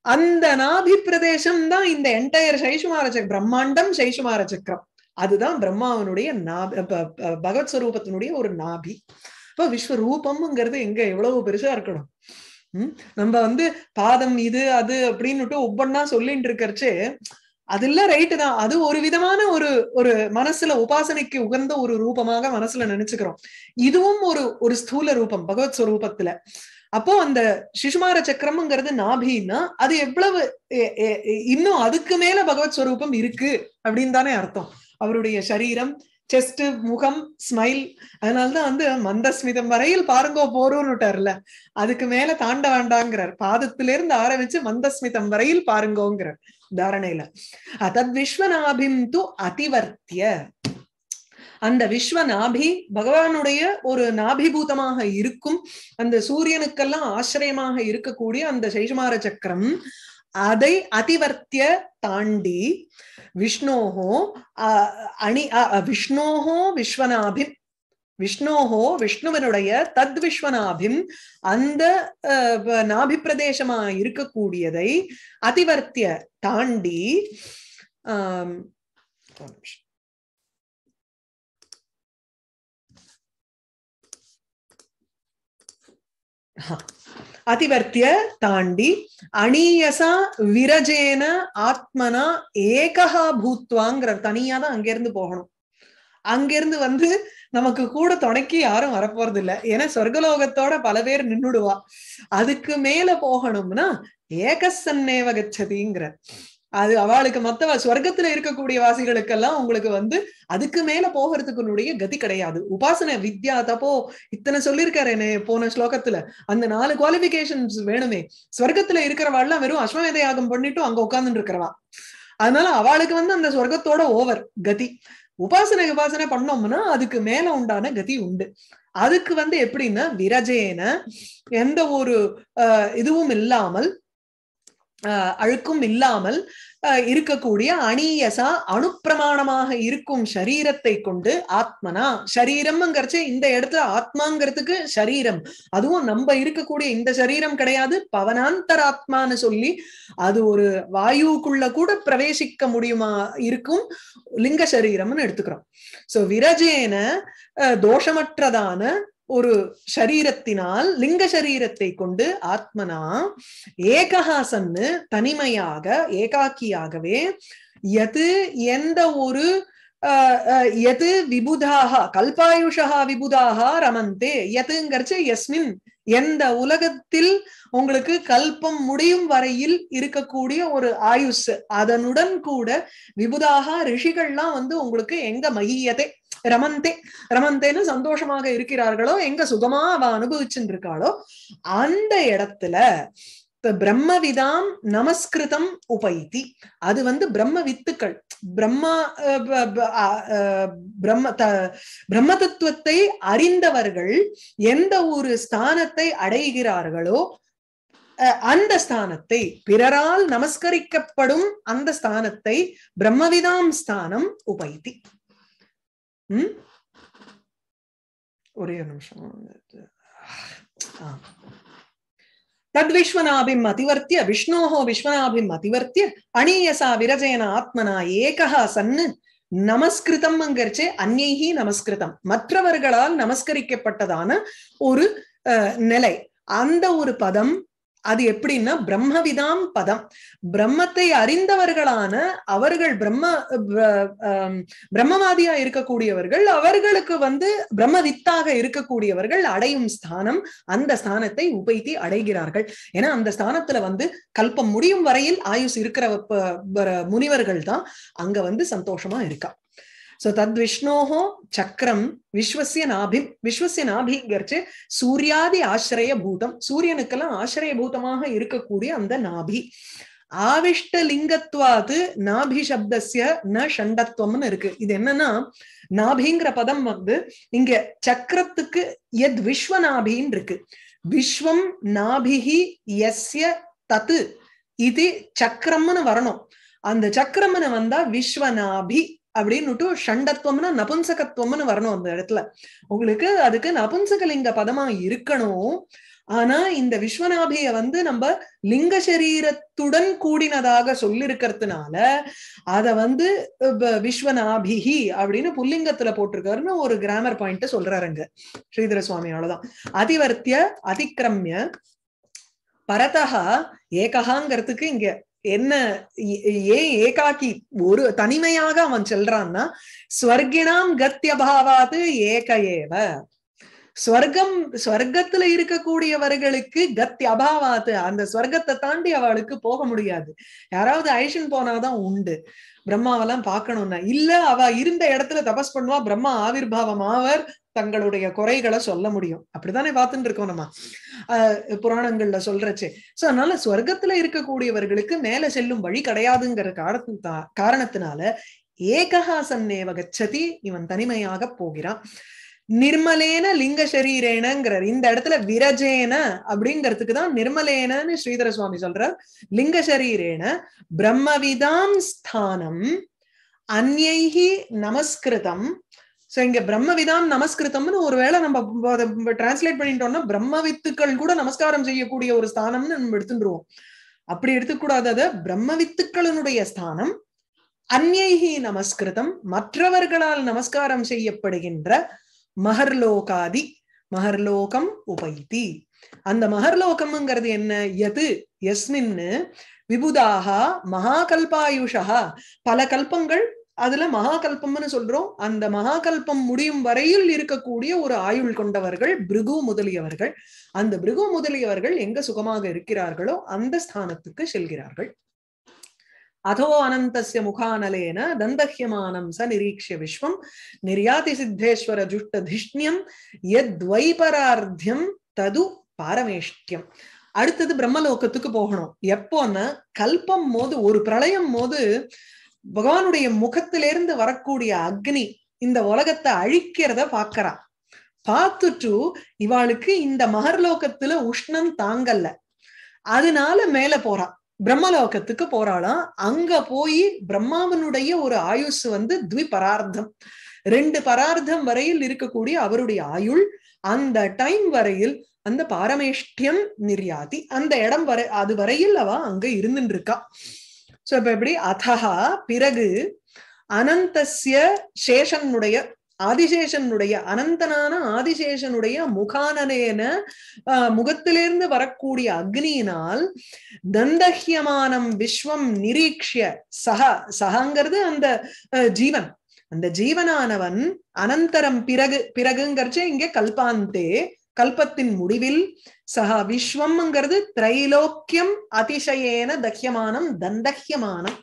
அந்த நாபி பிரதேசம் தான் இந்த என்டையர் சைஷுமார சக்கரம் பிரம்மாண்டம் சைஷுமார சக்கரம். அதுதான் பிரம்மாவனுடைய நாபி பகவத் ஸ்வரூபத்தினுடைய ஒரு நாபி. இப்ப விஸ்வரூபம்ங்கிறது எங்க எவ்வளவு பெருசா இருக்கணும்? உம் நம்ம வந்து பாதம் இது அது அப்படின்னுட்டு ஒவ்வொன்னா சொல்லிட்டு இருக்கறச்சு அதெல்லாம் ரைட்டு தான். அது ஒரு விதமான ஒரு ஒரு மனசுல உபாசனைக்கு உகந்த ஒரு ரூபமாக மனசுல நினைச்சுக்கிறோம். இதுவும் ஒரு ஒரு ஸ்தூல ரூபம் பகவத் ஸ்வரூபத்துல. அப்போ அந்த சிசுமார சக்கரம்ங்கிறது நாபின்னா அது எவ்வளவு இன்னும் அதுக்கு மேல பகவத் ஸ்வரூபம் இருக்கு அப்படின்னு தானே அர்த்தம். அவருடைய சரீரம் செஸ்ட் முகம் ஸ்மைல் அதனாலதான் வந்து மந்தஸ்மிதம் வரையில் பாருங்கோ போறோன்னுட்டார்ல. அதுக்கு மேல தாண்ட வேண்டாங்கிறார். பாதத்திலிருந்து ஆரம்பிச்சு மந்தஸ்மிதம் வரையில் பாருங்கோங்கிறார் தாரணையில. அதத் விஸ்வநாபிம் து அதிவர்த்திய. அந்த விஸ்வ நாபி பகவானுடைய ஒரு நாபிபூதமாக இருக்கும். அந்த சூரியனுக்கெல்லாம் ஆசிரியமாக இருக்கக்கூடிய அந்த சைஷமார சக்கரம் அதை அதிவர்த்திய தாண்டி விஷ்ணோஹோ அணி விஷ்ணோஹோ விஸ்வநாபிம் விஷ்ணோஹோ விஷ்ணுவனுடைய தத் விஸ்வநாபிம் அந்த நாபி பிரதேசமா இருக்கக்கூடியதை அதிவர்த்திய தாண்டி ஆஹ் அதிவர்த்திய தாண்டி அணியசா விரஜேன ஆத்மனா ஏகஹா பூத்வாங்கிறார் தனியா தான் அங்கிருந்து போகணும். அங்கிருந்து வந்து நமக்கு கூட துணைக்கு யாரும் வரப்போறது இல்ல ஏன்னா சொர்க்கலோகத்தோட பல பேர் நின்னுடுவா. அதுக்கு மேல போகணும்னா ஏகசன்னேவ கச்சதிங்கிற. அது அவளுக்கு மத்தவ சொர்க்கத்துல இருக்கக்கூடிய வாசிகளுக்கெல்லாம் உங்களுக்கு வந்து அதுக்கு மேல போகிறதுக்குனுடைய கதி கிடையாது. உபாசன வித்யா தப்போ இத்தனை சொல்லியிருக்காரு என்ன போன ஸ்லோகத்துல. அந்த நாலு குவாலிபிகேஷன்ஸ் வேணுமே. ஸ்வர்க்கத்துல இருக்கிறவாள்லாம் வெறும் அஸ்வமேத யாகம் பண்ணிட்டு அங்க உட்காந்துட்டு இருக்கிறவா அதனால அவளுக்கு வந்து அந்த சொர்க்கத்தோட ஓவர் கதி. உபாசனை உபாசனை பண்ணோம்னா அதுக்கு மேல உண்டான கதி உண்டு. அதுக்கு வந்து எப்படின்னா விரஜேன எந்த ஒரு இதுவும் இல்லாமல் அழுக்கும் இல்லாமல் இருக்கக்கூடிய அணியசா அணுப்பிரமாணமாக இருக்கும் சரீரத்தை கொண்டு ஆத்மனா சரீரம்ங்கிறச்சு இந்த இடத்துல ஆத்மாங்கிறதுக்கு சரீரம். அதுவும் நம்ம இருக்கக்கூடிய இந்த சரீரம் கிடையாது பவனாந்தராத்மான்னு சொல்லி அது ஒரு வாயுக்குள்ள கூட பிரவேசிக்க முடியுமா இருக்கும் லிங்க சரீரம்னு எடுத்துக்கிறோம். சோ விரஜேன தோஷமற்றதான ஒரு சரீரத்தினால் லிங்க சரீரத்தை கொண்டு ஆத்மனா ஏகஹாசன்னு தனிமையாக ஏகாக்கியாகவே எது எந்த ஒரு எது விபுதாக கல்பாயுஷா விபுதாக ரமந்தே. எதுங்கிறச்சு எஸ்மின் எந்த உலகத்தில் உங்களுக்கு கல்பம் முடியும் வரையில் இருக்கக்கூடிய ஒரு ஆயுஷ் அதனுடன் கூட விபுதாக ரிஷிகள்லாம் வந்து உங்களுக்கு எங்க மகியதே. ரமந்தே ரமந்தேன்னு சந்தோஷமாக இருக்கிறார்களோ எங்க சுகமா அவ அனுபவிச்சுட்டு இருக்காளோ அந்த இடத்துல பிரம்மவிதாம் நமஸ்கிருதம் உபைத்தி. அது வந்து பிரம்ம வித்துக்கள். பிரம்மா பிரம்ம பிரம்ம தத்துவத்தை அறிந்தவர்கள் எந்த ஒரு ஸ்தானத்தை அடைகிறார்களோ அந்த ஸ்தானத்தை பிறரால் நமஸ்கரிக்கப்படும் அந்த ஸ்தானத்தை பிரம்மவிதாம் ஸ்தானம் உபைத்தி. உம் ஒரே நிமிஷம். தத்விஸ்வநாபிம் அதிவர்த்திய விஷ்ணோஹோ விஸ்வநாபிம் அதிவர்த்திய அணியசா விரஜயன ஆத்மனா ஏகா சன்னு நமஸ்கிருதம்ங்கிறச்சே அந்நைஹி நமஸ்கிருதம். மற்றவர்களால் நமஸ்கரிக்கப்பட்டதான ஒரு நிலை. அந்த ஒரு பதம் அது எப்படின்னா பிரம்மவிதாம் பதம். பிரம்மத்தை அறிந்தவர்களான அவர்கள் பிரம்ம பிரம்மவாதியா இருக்கக்கூடியவர்கள் அவர்களுக்கு வந்து பிரம்மவித்தாக இருக்கக்கூடியவர்கள் அடையும் ஸ்தானம் அந்த ஸ்தானத்தை உபைத்தி அடைகிறார்கள். ஏன்னா அந்த ஸ்தானத்துல வந்து கல்பம் முடியும் வரையில் ஆயுஸ் இருக்கிற முனிவர்கள் தான் அங்க வந்து சந்தோஷமா இருக்கா. சோ தத் விஷ்ணோ சக்கரம் விஸ்வசிய நாபி விஸ்வசிய நாபிங்கிறச்சு சூர்யாதி ஆசிரிய பூதம் சூரியனுக்கெல்லாம் ஆசிரிய பூதமாக இருக்கக்கூடிய அந்த நாபி ஆவிஷ்டலிங்கத்வாது நாபி சப்தசிய ந ஷண்டத்துவம்னு இருக்கு இது என்னன்னா நாபிங்கிற பதம் வந்து இங்க சக்கரத்துக்கு எத் விஸ்வநாபின்னு இருக்கு. விஸ்வம் நாபிகி எஸ்ய தத்து. இது சக்கரம்னு வரணும். அந்த சக்கரம்னு வந்தா விஸ்வநாபி அப்படின்னுட்டு ஷண்டத்துவம்னா நபுன்சகத்துவம்னு வரணும் அந்த இடத்துல. உங்களுக்கு அதுக்கு நபுன்சகலிங்க பதமா இருக்கணும். ஆனா இந்த விஸ்வநாபிய வந்து நம்ம லிங்க சரீரத்துடன் கூடினதாக சொல்லிருக்கிறதுனால அத வந்து விஸ்வநாபிகி அப்படின்னு புல்லிங்கத்துல போட்டிருக்காருன்னு ஒரு கிராமர் பாயிண்ட் சொல்றாருங்க ஸ்ரீதர சுவாமியாலதான் அதிவர்த்திய அதிக்கிரமிய பரதகா ஏகஹாங்கிறதுக்கு இங்க என்ன ஏன் ஏகாக்கி ஒரு தனிமையாக அவன் செல்றான்னா ஸ்வர்கிணாம் கத்தியபாவாது ஏக ஏவ. ஸ்வர்க்கம் ஸ்வர்க்கத்துல இருக்கக்கூடியவர்களுக்கு கத்தி அபாவாத்து அந்த ஸ்வர்க்கத்தை தாண்டி அவளுக்கு போக முடியாது. யாராவது ஐஷன் போனாதான் உண்டு. பிரம்மாவெல்லாம் பார்க்கணும்னா. இல்ல அவ இருந்த இடத்துல தபஸ் பண்ணுவா பிரம்மா ஆவிர்வாவம் ஆவர் தங்களுடைய குறைகளை சொல்ல முடியும். அப்படித்தானே பார்த்துட்டு இருக்கோம் நம்ம. ஆஹ் புராணங்கள்ல சொல்றச்சு. சோ அதனால ஸ்வர்க்கத்துல இருக்கக்கூடியவர்களுக்கு மேல செல்லும் வழி கிடையாதுங்கிற காரணத்தா காரணத்தினால ஏகஹாசன்னேவ கச்சதி இவன் தனிமையாக போகிறான். நிர்மலேன லிங்க சரீரேனங்கிறார் இந்த இடத்துல விரஜேன அப்படிங்கிறதுக்கு தான் நிர்மலேனன்னு ஸ்ரீதர சுவாமி சொல்றார். லிங்க சரீரேன பிரம்மவிதாம் ஸ்தானம் அந்யைகி நமஸ்கிருதம் சோ இங்க பிரம்மவிதாம் நமஸ்கிருதம்னு ஒருவேளை நம்ம டிரான்ஸ்லேட் பண்ணிட்டோம்னா பிரம்ம வித்துக்கள் கூட நமஸ்காரம் செய்யக்கூடிய ஒரு ஸ்தானம்னு நம்ம எடுத்துருவோம் அப்படி எடுத்துக்கூடாது அத. பிரம்ம வித்துக்களினுடைய ஸ்தானம் அந்யைஹி நமஸ்கிருதம் மற்றவர்களால் நமஸ்காரம் செய்யப்படுகின்ற மகர்லோகாதி மகர்லோகம் உபைதி அந்த மகர்லோகம்ங்கிறது என்ன? எது? எஸ்மின்னு விபுதாகா மகாகல்பாயுஷா பல கல்பங்கள் அதுல மகாகல்பம்னு சொல்றோம். அந்த மகாகல்பம் முடியும் வரையில் இருக்கக்கூடிய ஒரு ஆயுள் கொண்டவர்கள் பிருகு முதலியவர்கள். அந்த பிருகு முதலியவர்கள் எங்க சுகமாக இருக்கிறார்களோ அந்த ஸ்தானத்துக்கு செல்கிறார்கள். அதோ அனந்தசிய முகானலேன தந்தஹ்யமானம் ச நிரீக்ஷிய விஸ்வம் நிர்யாதி சித்தேஸ்வர ஜுஷ்டதிஷ்ணியம் எத்வைபரார்த்தியம் தது பாரமேஷ்டியம். அடுத்தது பிரம்மலோகத்துக்கு போகணும். எப்போன்னா கல்பம் போது ஒரு பிரளயம் போது பகவானுடைய முகத்திலிருந்து வரக்கூடிய அக்னி இந்த உலகத்தை அழிக்கிறத பாக்குறா பார்த்துட்டு இவாளுக்கு இந்த மகர்லோகத்துல உஷ்ணம் தாங்கல்ல அதனால மேல போறா. பிரம்மலோகத்துக்கு போறாளாம் அங்க போய் பிரம்மாவனுடைய ஒரு ஆயுஸ் வந்து த்வி பரார்த்தம் ரெண்டு பரார்த்தம் வரையில் இருக்கக்கூடிய அவருடைய ஆயுள் அந்த டைம் வரையில் அந்த பாரமேஷ்டியம் நிர்யாதி அந்த இடம் வரை அது வரையில் அவ அங்க இருந்துட்டு இருக்கா. சோ இப்ப எப்படி? அதஹா பிறகு அனந்தசிய சேஷனுடைய ஆதிசேஷனுடைய அனந்தனான ஆதிசேஷனுடைய முகானனேன முகத்திலிருந்து வரக்கூடிய அக்னியினால் தந்தஹ்யமானம் விஸ்வம் நிரீக்ஷிய. சக சகங்கிறது அந்த ஜீவன். அந்த ஜீவனானவன் அனந்தரம் பிறகு பிறகுங்கிறச்சே இங்க கல்பாந்தே கல்பத்தின் முடிவில் சக விஸ்வம்ங்கிறது திரைலோக்கியம் அதிசயேன தஹ்யமானம் தந்தஹ்யமானம்.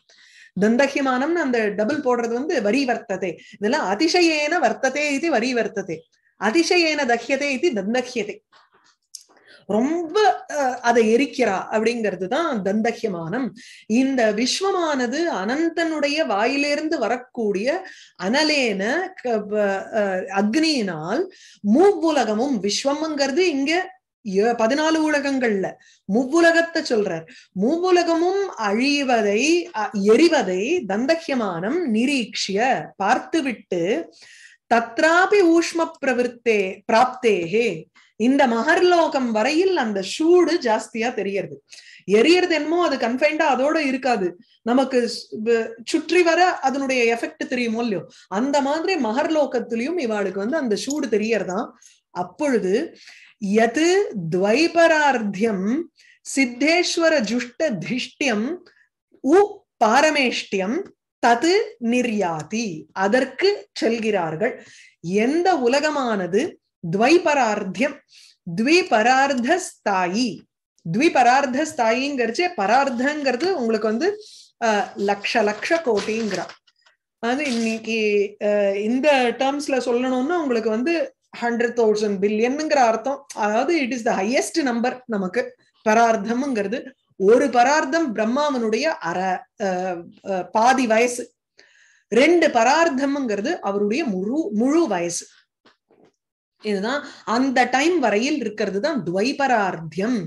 தந்தஹ்யமானம்னு அந்த டபுள் போடுறது வந்து வரி வர்த்ததே. இதெல்லாம் அதிசயேன வர்த்ததே இது வரி வர்த்ததே. அதிசயேன தஹ்யதே இது தந்தஹ்யதே. ரொம்ப அதை எரிக்கிறா அப்படிங்கிறது தான் தந்தஹ்யமானம். இந்த விஸ்வமானது அனந்தனுடைய வாயிலிருந்து வரக்கூடிய அனலேன அக்னியினால் மூவுலகமும் விஸ்வம்ங்கிறது இங்க பதினாலு உலகங்கள்ல. மூவுலகத்தை சொல்றார். மூவுலகமும் அழிவதை எரிவதை தந்தஹ்யமானம் நிரீக்ஷிய பார்த்துவிட்டு தத்ராபி ஊஷ்ம பிரவிற்த்தே பிராப்தேகே இந்த மகர்லோகம் வரையில் அந்த சூடு ஜாஸ்தியா தெரியறது. எரியறது என்னமோ அது கன்ஃபைண்டா அதோட இருக்காது. நமக்கு சுற்றி வர அதனுடைய எஃபெக்ட் தெரியுமோ இல்லையோ? அந்த மாதிரி மகர்லோகத்திலையும் இவாளுக்கு வந்து அந்த சூடு தெரியறதான் அப்பொழுது எது துவைபரார்த்தியம் சித்தேஸ்வர ஜுஷ்ட திஷ்டியம் உ பாரமேஷ்டியம் தது நிர்யாதி. அதற்கு செல்கிறார்கள். எந்த உலகமானது துவைபரார்த்தியம் த்விபரார்த்த ஸ்தாயி பரார்த்தங்கிறது உங்களுக்கு வந்து லக்ஷ லக்ஷ கோட்டிங்கிறா. அது இன்னைக்கு இந்த டேர்ம்ஸ்ல சொல்லணும்னா உங்களுக்கு வந்து ஹண்ட்ரட் தௌசண்ட் பில்லியனுங்கிற அர்த்தம். அதாவது it is the highest number நமக்கு. பரார்த்தம்ங்கிறது ஒரு பரார்த்தம் பிரம்மாவனுடைய அற பாதி வயசு. ரெண்டு பரார்த்தம்ங்கிறது அவருடைய முழு முழு வயசு. இதுதான் அந்த டைம் வரையில் இருக்கிறது தான் துவைபரார்த்தியம்.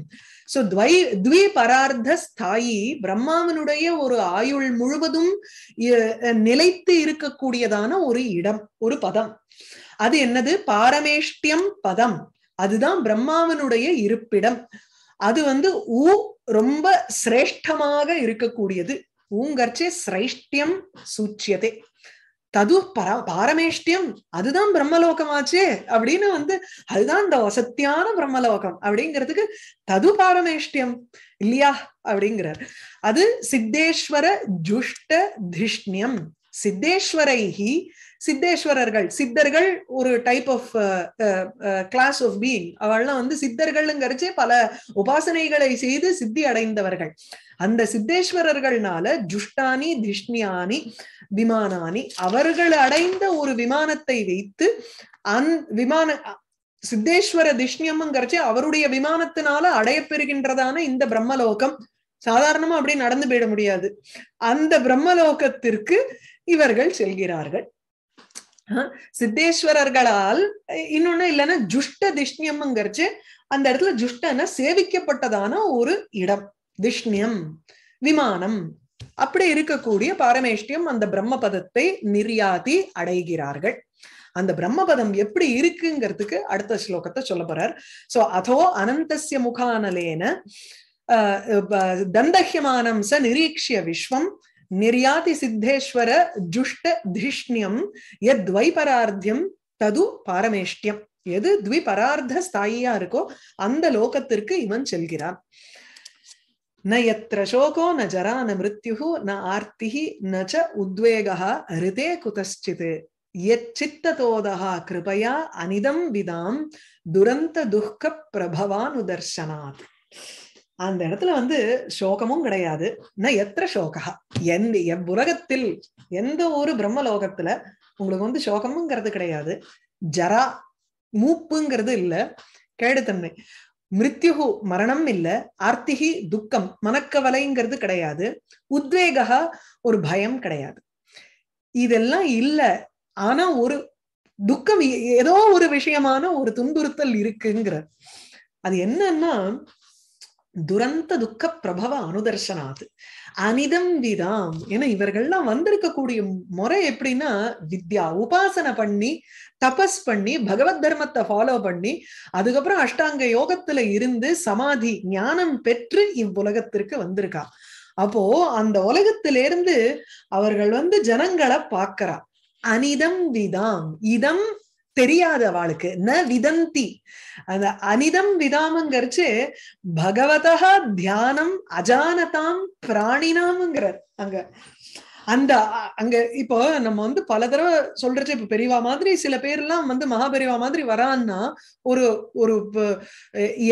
சோ துவை த்விபரார்த்த ஸ்தாயி பிரம்மாவனுடைய ஒரு ஆயுள் முழுவதும் நிலைத்து இருக்கக்கூடியதான ஒரு இடம் ஒரு பதம். அது என்னது? பாரமேஷ்டியம் பதம். அதுதான் பிரம்மாவனுடைய இருப்பிடம். அது வந்து ஊ ரொம்ப சிரேஷ்டமாக இருக்கக்கூடியது. ஊங்கர்ச்சே சிரேஷ்டியம் சூச்சியதே. தது பர பாரமேஷ்டியம் அதுதான் பிரம்மலோகமாச்சே அப்படின்னு வந்து அதுதான் இந்த வசத்தியான பிரம்மலோகம் அப்படிங்கிறதுக்கு தது பாரமேஷ்டியம் இல்லையா அப்படிங்கிறார். அது சித்தேஸ்வர ஜுஷ்ட திஷ்ணியம். சித்தேஸ்வரைஹி சித்தேஸ்வரர்கள் சித்தர்கள் ஒரு type of class of being அவள்லாம் வந்து சித்தர்கள்ங்கிறச்சே பல உபாசனைகளை செய்து சித்தி அடைந்தவர்கள். அந்த சித்தேஸ்வரர்கள்னால ஜுஷ்டானி திஷ்ணியானி விமானானி அவர்கள் அடைந்த ஒரு விமானத்தை வைத்து அந் விமான சித்தேஸ்வர திஷ்ணியம்ங்கிறச்சே அவருடைய விமானத்தினால அடையப்பெறுகின்றதான இந்த பிரம்மலோகம். சாதாரணமா அப்படி நடந்து போயிட முடியாது. அந்த பிரம்மலோகத்திற்கு இவர்கள் செல்கிறார்கள். சித்தேஸ்வரர்களால் இன்னொன்னு இல்லைன்னா ஜுஷ்ட திஷ்ணியம்ங்கிறச்சு அந்த இடத்துல ஜுஷ்டன சேவிக்கப்பட்டதான ஒரு இடம். திஷ்ணியம் விமானம். அப்படி இருக்கக்கூடிய பாரமேஷ்டியம் அந்த பிரம்மபதத்தை நிர்யாதி அடைகிறார்கள். அந்த பிரம்மபதம் எப்படி இருக்குங்கிறதுக்கு அடுத்த ஸ்லோகத்தை சொல்ல போறார். சோ அதோ அனந்தசிய முகானலேன தந்தஹ்யமானம் ச நிரீக்ஷிய விஸ்வம் நிர்யாதி சித்தேஸ்வர ஜுஷ்ட திஷ்ணியம் எத் துவைபரார்த்தியம் தது பாரமேஷ்டியம். எது த்விபரார்த்த ஸ்தாயியா இருக்கோ அந்த லோகத்திற்கு இவன் செல்கிறான். ந எத்திர சோகோ ந ஜரா ந மிருத்யு ந ஆர்த்திஹி ந ச உத்வேகா ரிதே குதச்சித் எச்சித்ததோதா கிருபையா அனிதம் விதாம் துரந்த துக்க பிரபவானுதர்சனாத் அந்த இடத்துல வந்து சோகமும் கிடையாது. நான் எத்திர சோகா? எந்த எவ்வுலகத்தில் எந்த ஒரு பிரம்மலோகத்துல உங்களுக்கு வந்து சோகமுங்கிறது கிடையாது. ஜரா மூப்புங்கிறது இல்ல. கேடுத்தன்மை. மிருத்யுகு மரணம் இல்ல. ஆர்த்திகி துக்கம் மனக்கவலைங்கிறது கிடையாது. உத்வேகா ஒரு பயம் கிடையாது. இதெல்லாம் இல்ல. ஆனா ஒரு துக்கம் ஏதோ ஒரு விஷயமான ஒரு துன்புறுத்தல் இருக்குங்கிற. அது என்னன்னா துரந்த துக்க பிரபவ அனுதர்சனாது அனிதம் விதாம் ஏன்னா இவர்கள்லாம் வந்திருக்கக்கூடிய முறை எப்படின்னா வித்யா உபாசனை பண்ணி தபஸ் பண்ணி பகவத் தர்மத்தை ஃபாலோ பண்ணி அதுக்கப்புறம் அஷ்டாங்க யோகத்துல இருந்து சமாதி ஞானம் பெற்று இவ்வுலகத்திற்கு வந்திருக்கா. அப்போ அந்த உலகத்திலிருந்து அவர்கள் வந்து ஜனங்களை பாக்குறா அனிதம் விதாம் இதம் தெரியாத அவளுக்கு ந விதந்தி. அந்த அனிதம் விதாமங்கரிச்சு பகவதா தியானம் அஜானதாம் பிராணினாம்ங்கிறார். அங்க அந்த அங்க இப்போ நம்ம வந்து பல தடவை சொல்றச்சு இப்ப பெரியவா மாதிரி சில பேர் எல்லாம் வந்து மகாபெரிவா மாதிரி வரான்னா ஒரு ஒரு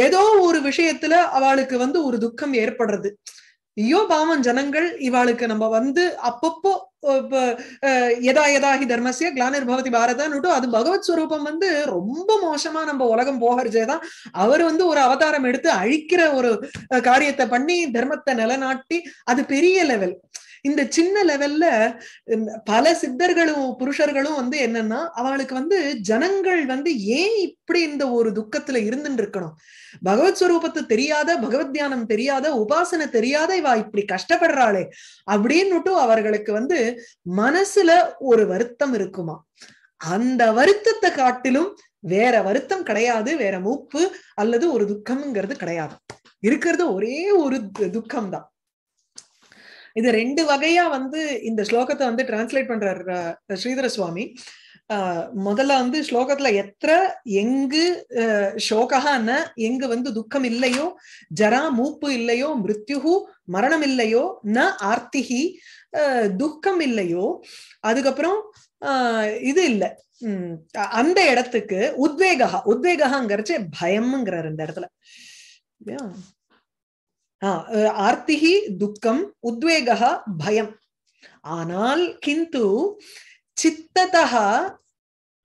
ஏதோ ஒரு விஷயத்துல அவளுக்கு வந்து ஒரு துக்கம் ஏற்படுறது. ஐயோ பாவம் ஜனங்கள் இவாளுக்கு நம்ம வந்து அப்பப்போ எதா எதாகி தர்மசிய கிளானிர் பவதி பாரதன்னுட்டு அது பகவத் ஸ்வரூபம் வந்து ரொம்ப மோசமா நம்ம உலகம் போகிறதேதான் அவர் வந்து ஒரு அவதாரம் எடுத்து அழிக்கிற ஒரு காரியத்தை பண்ணி தர்மத்தை நிலநாட்டி அது பெரிய லெவல் இந்த சின்ன லெவல்ல பல சித்தர்களும் புருஷர்களும் வந்து என்னன்னா அவளுக்கு வந்து ஜனங்கள் வந்து ஏன் இப்படி இந்த ஒரு துக்கத்துல இருந்துட்டு இருக்கணும் பகவத் ஸ்வரூபத்தை தெரியாத பகவத் தியானம் தெரியாத உபாசனை தெரியாத இவா இப்படி கஷ்டப்படுறாளே அப்படின்னுட்டு அவர்களுக்கு வந்து மனசுல ஒரு வருத்தம் இருக்குமா? அந்த வருத்தத்தை காட்டிலும் வேற வருத்தம் கிடையாது வேற மூப்பு அல்லது ஒரு துக்கம்ங்கிறது கிடையாது. இருக்கிறது ஒரே ஒரு துக்கம்தான். இது ரெண்டு வகையா வந்து இந்த ஸ்லோகத்தை வந்து டிரான்ஸ்லேட் பண்றார் ஸ்ரீதர சுவாமி முதல்ல வந்து ஸ்லோகத்துல எத்த எங்கு சோகஹான எங்கு வந்து துக்கம் இல்லையோ ஜரா மூப்பு இல்லையோ மிருத்யுகு மரணம் இல்லையோ ந ஆர்த்திகி துக்கம் இல்லையோ அதுக்கப்புறம் இது இல்லை. உம் அந்த இடத்துக்கு உத்வேகா உத்வேகாங்கிறச்சு பயம்ங்கிறார் இந்த இடத்துல. ஆர்த்திகி துக்கம் உத்வேகா பயம். ஆனால் கிந்து சித்ததா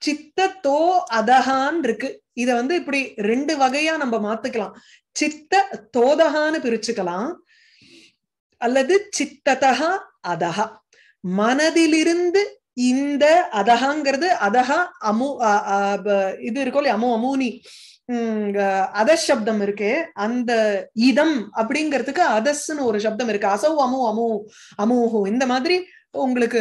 சித்தத்தோ அதகான் இருக்கு. இத வந்து இப்படி ரெண்டு வகையா நம்ம மாத்துக்கலாம். சித்த தோதகான்னு பிரிச்சுக்கலாம். அல்லது சித்ததா அதகா மனதிலிருந்து இந்த அதகாங்கிறது அதகா அமு இது இருக்கும் இல்லையா? அமு அமுனி. அதசப்தம் இருக்கு. அந்த இதம் அப்படிங்கிறதுக்கு அதஸ்ன்னு ஒரு சப்தம் இருக்கு. அசௌ அமு அமு அமூஹு. இந்த மாதிரி உங்களுக்கு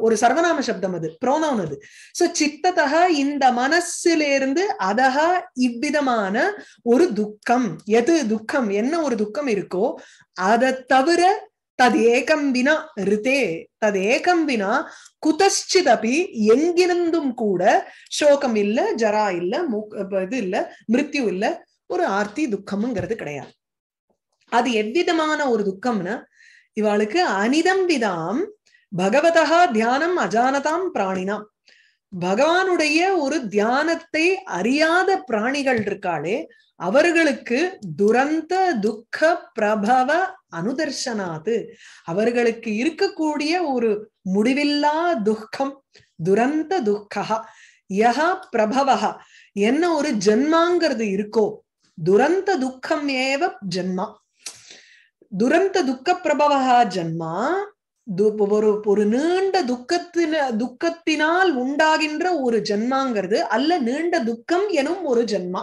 ஒரு சர்வநாம சப்தம் அது புரோனவுன் அது. சோ சித்ததக இந்த மனசிலிருந்து அதக இவ்விதமான ஒரு துக்கம். எது துக்கம்? என்ன ஒரு துக்கம் இருக்கோ அதை தவிர தது ஏகம் வினா ரிதே தது ஏகம் வினா குதச்சிதபி எங்கிருந்தும் கூட சோகம் இல்ல ஜரா இல்ல இது இல்ல மிருத்யு இல்ல ஒரு ஆர்த்தி துக்கம்ங்கிறது கிடையாது அது எவ்விதமான ஒரு துக்கம்னா இவாளுக்கு அனிதம் விதாம் பகவதா தியானம் அஜானதாம் பிராணினாம். பகவானுடைய ஒரு தியானத்தை அறியாத பிராணிகள் இருக்காளே அவர்களுக்கு துரந்த துக்க பிரபவ அனுதர்ஷனாது. அவர்களுக்கு இருக்கக்கூடிய ஒரு முடிவில்லா துக்கம் துரந்த துக்கா யஹா பிரபவா என்ன ஒரு ஜென்மாங்கிறது இருக்கோ துரந்த துக்கம் ஏவ ஜென்மா. துரந்த துக்க பிரபவா ஜென்மா ஒரு ஒரு நீண்ட துக்கத்தின துக்கத்தினால் உண்டாகின்ற ஒரு ஜென்மாங்கிறது அல்ல நீண்ட துக்கம் எனும் ஒரு ஜென்மா.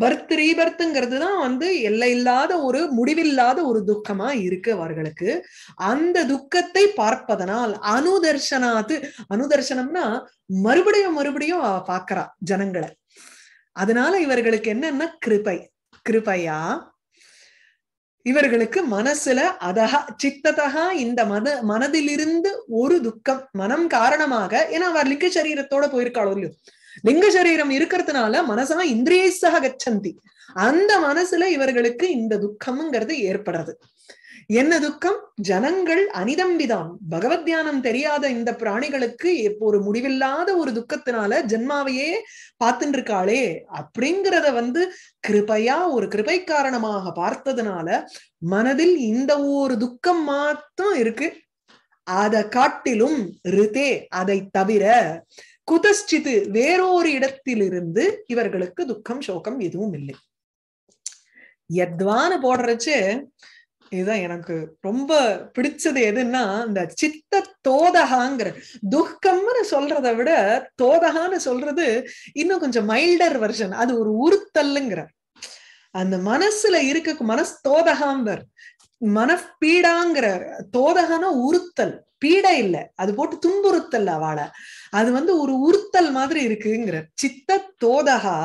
பர்த் ரீபர்த்துங்கிறது தான் வந்து எல்லை இல்லாத ஒரு முடிவில்லாத ஒரு துக்கமா இருக்கு அவர்களுக்கு. அந்த துக்கத்தை பார்ப்பதனால் அனுதர்ஷனாத்து அனுதர்சனம்னா மறுபடியும் மறுபடியும் பாக்குறா ஜனங்களை. அதனால இவர்களுக்கு என்னன்னா கிருபை. கிருபையா? இவர்களுக்கு மனசுல அதகா சித்ததகா இந்த மத மனதிலிருந்து ஒரு துக்கம் மனம் காரணமாக ஏன்னா அவர் லிங்க சரீரத்தோட போயிருக்காளோ இல்லையோ? லிங்க சரீரம் இருக்கிறதுனால மனசா இந்திரியசக கச்சந்தி. அந்த மனசுல இவர்களுக்கு இந்த துக்கம்ங்கிறது ஏற்படுறது என்ன துக்கம்? ஜனங்கள் அனிதம்பிதான். பகவத் தியானம் தெரியாத இந்த பிராணிகளுக்கு ஒரு முடிவில்லாத ஒரு துக்கத்தினால ஜென்மாவையே பார்த்துட்டு இருக்காளே அப்படிங்கிறத வந்து கிருபையா ஒரு கிருபை காரணமாக பார்த்ததுனால மனதில் இந்த ஒரு துக்கம் மாத்தம் இருக்கு. அதை காட்டிலும் ரிதே அதை தவிர குதஸ்டிது வேறொரு இடத்திலிருந்து இவர்களுக்கு துக்கம் சோகம் எதுவும் இல்லை. எத்வான்னு போடுறச்சு இதுதான் எனக்கு ரொம்ப பிடிச்சது எதுன்னா இந்த சித்த தோதகாங்கிற துக்கம்னு சொல்றதை விட தோதகான்னு சொல்றது இன்னும் கொஞ்சம் மைல்டர் வெர்ஷன் அது ஒரு உறுத்தல்லுங்கிற. அந்த மனசுல இருக்க மனஸ் தோதகாம்பர். மனப்பீடாங்கிற தோதகன உறுத்தல். பீடை இல்லை. அது போட்டு துன்புறுத்தல் அவளை. அது வந்து ஒரு உறுத்தல் மாதிரி இருக்குங்கிற. சித்த தோதகா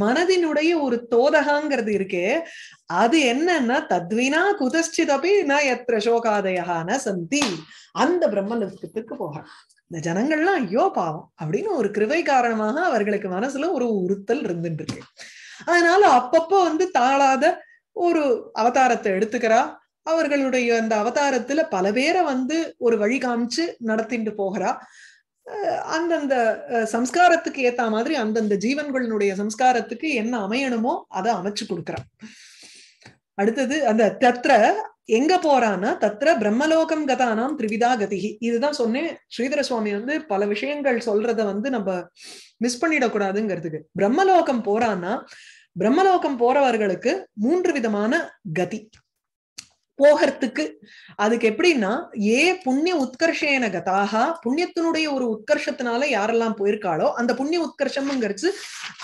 மனதினுடைய ஒரு தோதகாங்கிறது இருக்கு. அது என்னன்னா தத்வினா குதச்சிதபி ந எத்திர சோகாதயான சந்தி. அந்த பிரம்மலோகத்துக்கு போக இந்த ஜனங்கள்லாம் ஐயோ பாவம் அப்படின்னு ஒரு கிருவை காரணமாக அவர்களுக்கு மனசுல ஒரு உறுத்தல் இருந்துட்டு இருக்கு. அதனால அப்பப்போ வந்து தாழாத ஒரு அவதாரத்தை எடுத்துக்கிறா. அவர்களுடைய அந்த அவதாரத்துல பல பேரை வந்து ஒரு வழி காமிச்சு நடத்திட்டு போகிறா. அந்தந்த சம்ஸ்காரத்துக்கு ஏத்த மாதிரி அந்தந்த ஜீவன்களினுடைய சம்ஸ்காரத்துக்கு என்ன அமையணுமோ அதை அமைச்சு கொடுக்குறான் அடுத்தது அந்த தத்ர எங்க போறான்னா தத்ர பிரம்மலோகம் கதானாம் திரிவிதா கதிகி இதுதான் சொன்னேன் ஸ்ரீதர சுவாமி வந்து பல விஷயங்கள் சொல்றத வந்து நம்ம மிஸ் பண்ணிடக்கூடாதுங்கிறதுக்கு. பிரம்மலோகம் போறான்னா பிரம்மலோகம் போறவர்களுக்கு மூன்று விதமான கதி. போகிறதுக்கு. அதுக்கு எப்படின்னா ஏ புண்ணிய உத்கர்ஷேன கதாகா புண்ணியத்தினுடைய ஒரு உத்கர்ஷத்தினால யாரெல்லாம் போயிருக்காளோ அந்த புண்ணிய உத்கர்ஷம்ங்கிறது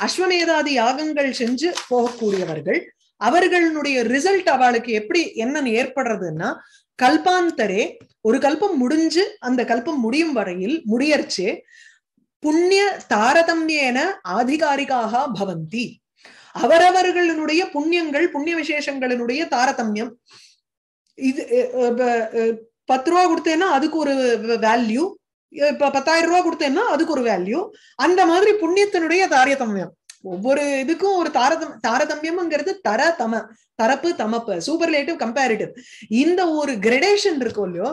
அஸ்வமேதாதி யாகங்கள் செஞ்சு போகக்கூடியவர்கள். அவர்களுடைய ரிசல்ட் அவளுக்கு எப்படி என்னன்னு ஏற்படுறதுன்னா கல்பாந்தரே ஒரு கல்பம் முடிஞ்சு அந்த கல்பம் முடியும் வரையில் முடியற்சே புண்ணிய தாரதமியேன ஆதிகாரிகாக பவந்தி. அவரவர்களுடைய புண்ணியங்கள் புண்ணிய விசேஷங்களினுடைய தாரதமியம் இது பத்து ரூபா கொடுத்தேன்னா அதுக்கு ஒரு வேல்யூ இப்ப பத்தாயிரம் ரூபா கொடுத்தேன்னா அதுக்கு ஒரு வேல்யூ அந்த மாதிரி புண்ணியத்தினுடைய தாரதமியம். ஒவ்வொரு இதுக்கும் ஒரு தாரதம் தாரதமியம்ங்கிறது தர தம தரப்பு தமப்பு. சூப்பர்லேட்டிவ் கம்பேரிட்டிவ் இந்த ஒரு கிரடேஷன் இருக்கும் இல்லையோ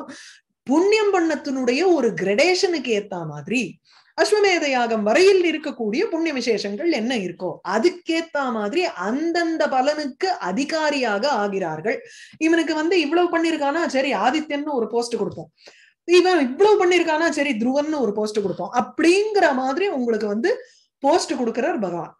புண்ணியம் பண்ணத்தினுடைய ஒரு கிரடேஷனுக்கு ஏத்த மாதிரி அஸ்வமேத யாகம் வரையில் இருக்கக்கூடிய புண்ணிய விசேஷங்கள் என்ன இருக்கோ அதுக்கேத்த மாதிரி அந்தந்த பலனுக்கு அதிகாரியாக ஆகிறார்கள். இவனுக்கு வந்து இவ்வளவு பண்ணிருக்கானா? சரி ஆதித்யன்னு ஒரு போஸ்ட் கொடுப்போம் இவன் இவ்வளவு பண்ணிருக்கானா? சரி துருவன்னு ஒரு போஸ்ட் கொடுப்போம் அப்படிங்கிற மாதிரி உங்களுக்கு வந்து போஸ்ட் கொடுக்கிறார் பகவான்.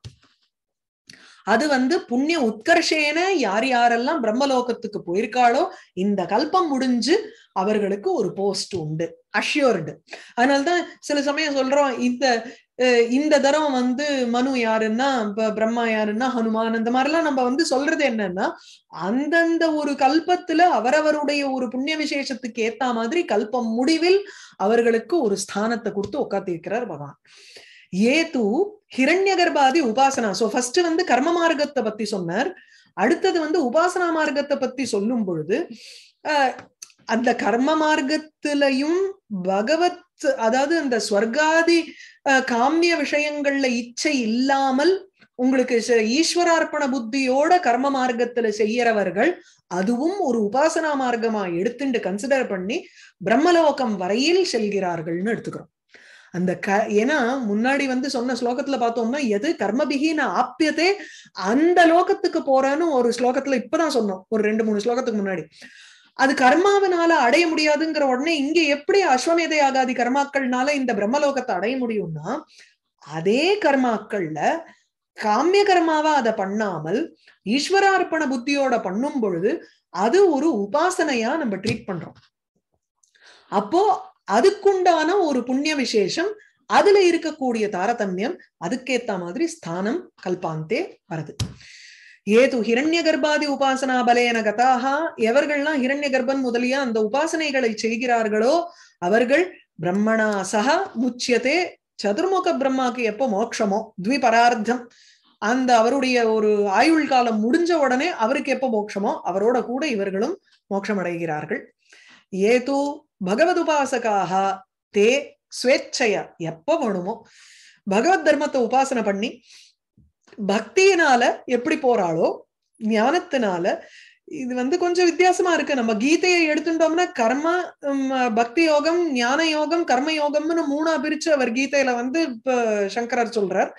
அது வந்து புண்ணிய உத்கர்ஷேன யார் யாரெல்லாம் பிரம்மலோகத்துக்கு போயிருக்காளோ இந்த கல்பம் முடிஞ்சு அவர்களுக்கு ஒரு போஸ்ட் உண்டு அஷ்யோர்டு அதனால்தான் சில சமயம் சொல்றோம் இந்த இந்த தரம் வந்து மனு யாருன்னா பிரம்மா யாருன்னா ஹனுமான் அந்த மாதிரிலாம் நம்ம வந்து சொல்றது என்னன்னா அந்தந்த ஒரு கல்பத்துல அவரவருடைய ஒரு புண்ணிய விசேஷத்துக்கு ஏத்த மாதிரி கல்பம் முடிவில் அவர்களுக்கு ஒரு ஸ்தானத்தை கொடுத்து உட்காத்திருக்கிறார் பகவான். ஏது ஹிரண்யகர்பாதி உபாசனா. சோ ஃபர்ஸ்ட் வந்து கர்ம மார்க்கத்தை பத்தி சொன்னார். அடுத்தது வந்து உபாசனா மார்க்கத்தை பத்தி சொல்லும் பொழுது அந்த கர்ம மார்க்கத்திலையும் பகவத் அதாவது அந்த ஸ்வர்காதி காமிய விஷயங்கள்ல இச்சை இல்லாமல் உங்களுக்கு ஈஸ்வரார்ப்பண புத்தியோட கர்ம மார்க்கத்துல செய்யறவர்கள் அதுவும் ஒரு உபாசனா மார்க்கமா எடுத்துட்டு கன்சிடர் பண்ணி பிரம்மலோகம் வரையில் செல்கிறார்கள்னு எடுத்துக்கிறோம். அந்த க ஏன்னா முன்னாடி வந்து சொன்ன ஸ்லோகத்துல பார்த்தோம்னா எது கர்மபிகின ஆப்பியதே அந்த லோகத்துக்கு போறேன்னு ஒரு ஸ்லோகத்துல இப்பதான் சொன்னோம் ஒரு ரெண்டு மூணு ஸ்லோகத்துக்கு முன்னாடி. அது கர்மாவனால அடைய முடியாதுங்கிற உடனே இங்க எப்படி அஸ்வமேதை ஆகாதி கர்மாக்கள்னால இந்த பிரம்மலோகத்தை அடைய முடியும்னா அதே கர்மாக்கள்ல காமிய கர்மாவா அதை பண்ணாமல் ஈஸ்வரார்ப்பண புத்தியோட பண்ணும் பொழுது அது ஒரு உபாசனையா நம்ம ட்ரீட் பண்றோம். அப்போ அதுக்குண்டான ஒரு புண்ணிய விசேஷம் அதுல இருக்கக்கூடிய தாரதமியம் அதுக்கேத்த மாதிரி ஸ்தானம் கல்பாந்தே வருது. ஏது ஹிரண்ய கர்ப்பாதி உபாசனா பலேன கதாகா எவர்கள்லாம் ஹிரண்ய கர்ப்பன் முதலிய அந்த உபாசனைகளை செய்கிறார்களோ அவர்கள் பிரம்மணா சக முச்சியத்தே சதுர்முக பிரம்மாக்கு எப்போ மோட்சமோ த்விபரார்த்தம். அந்த அவருடைய ஒரு ஆயுள் காலம் முடிஞ்ச உடனே அவருக்கு எப்போ மோட்சமோ அவரோட கூட இவர்களும் மோட்சம் அடைகிறார்கள் ஏதோ பகவதுபாசகாக தே ஸ்வேச்சைய எப்ப வேணுமோ பகவத் தர்மத்தை உபாசனை பண்ணி பக்தியினால எப்படி போறாளோ ஞானத்தினால இது வந்து கொஞ்சம் வித்தியாசமா இருக்கு. நம்ம கீதையை எடுத்துட்டோம்னா கர்ம பக்தி யோகம் ஞான யோகம் கர்ம யோகம்னு மூணா பிரிச்சு அவர் கீதையில வந்து இப்ப சங்கரர் சொல்றார்.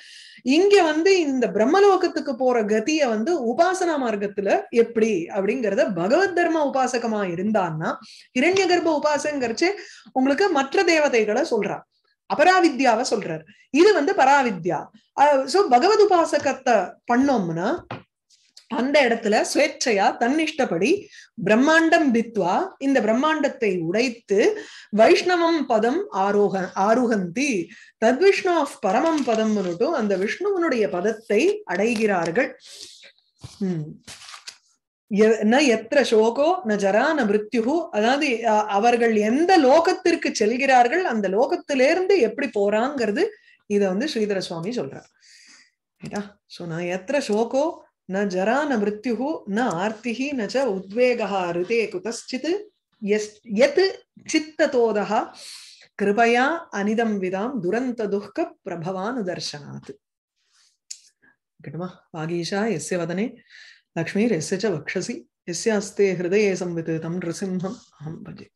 இங்க வந்து இந்த பிரம்மலோகத்துக்கு போற கதிய வந்து உபாசனா மார்க்கத்துல எப்படி அப்படிங்கறத பகவத் தர்ம உபாசகமா இருந்தான்னா இரண்ய கர்ப்ப உபாசங்கிறச்சு உங்களுக்கு மற்ற தேவதைகளை சொல்றா அபராவித்யாவை சொல்றாரு. இது வந்து பராவித்யா. சோ பகவத் உபாசகத்தை பண்ணோம்னா அந்த இடத்துல சுயேட்சையா தன்னிஷ்டப்படி பிரம்மாண்டம் பித்வா இந்த பிரம்மாண்டத்தை உடைத்து வைஷ்ணவம் பதம் ஆரோக ஆரோகந்தி தத்விஷ்ணு பரமம் பதம் அந்த விஷ்ணுவனுடைய பதத்தை அடைகிறார்கள். உம் ந எத்திர சோகோ ந ஜரா ந மிருத்யுகு அதாவது அவர்கள் எந்த லோகத்திற்கு செல்கிறார்கள் அந்த லோகத்திலிருந்து எப்படி போறாங்கிறது இத வந்து ஸ்ரீதர சுவாமி சொல்றார். ரைட்டா? சோ நான் எத்திர சோகோ ந ஜரா ந மிருத்யு ந ஆர்த்திஹி ந ச உத்வேகா ருதே குதஸ்சித் எத் சித்ததோதா கிருபையா அனிதம் விதாம் துரந்த துக்க பிரபவானுதர்சனாத் கிட்டமா வாகீஷா எஸ்ய வதனே லக்ஷ்மீர் எஸ்ய ச வக்ஷசி எஸ்யாஸ்தே ஹிருதயே சம்வித் தம் நிருசிம்ஹம் அஹம் பஜே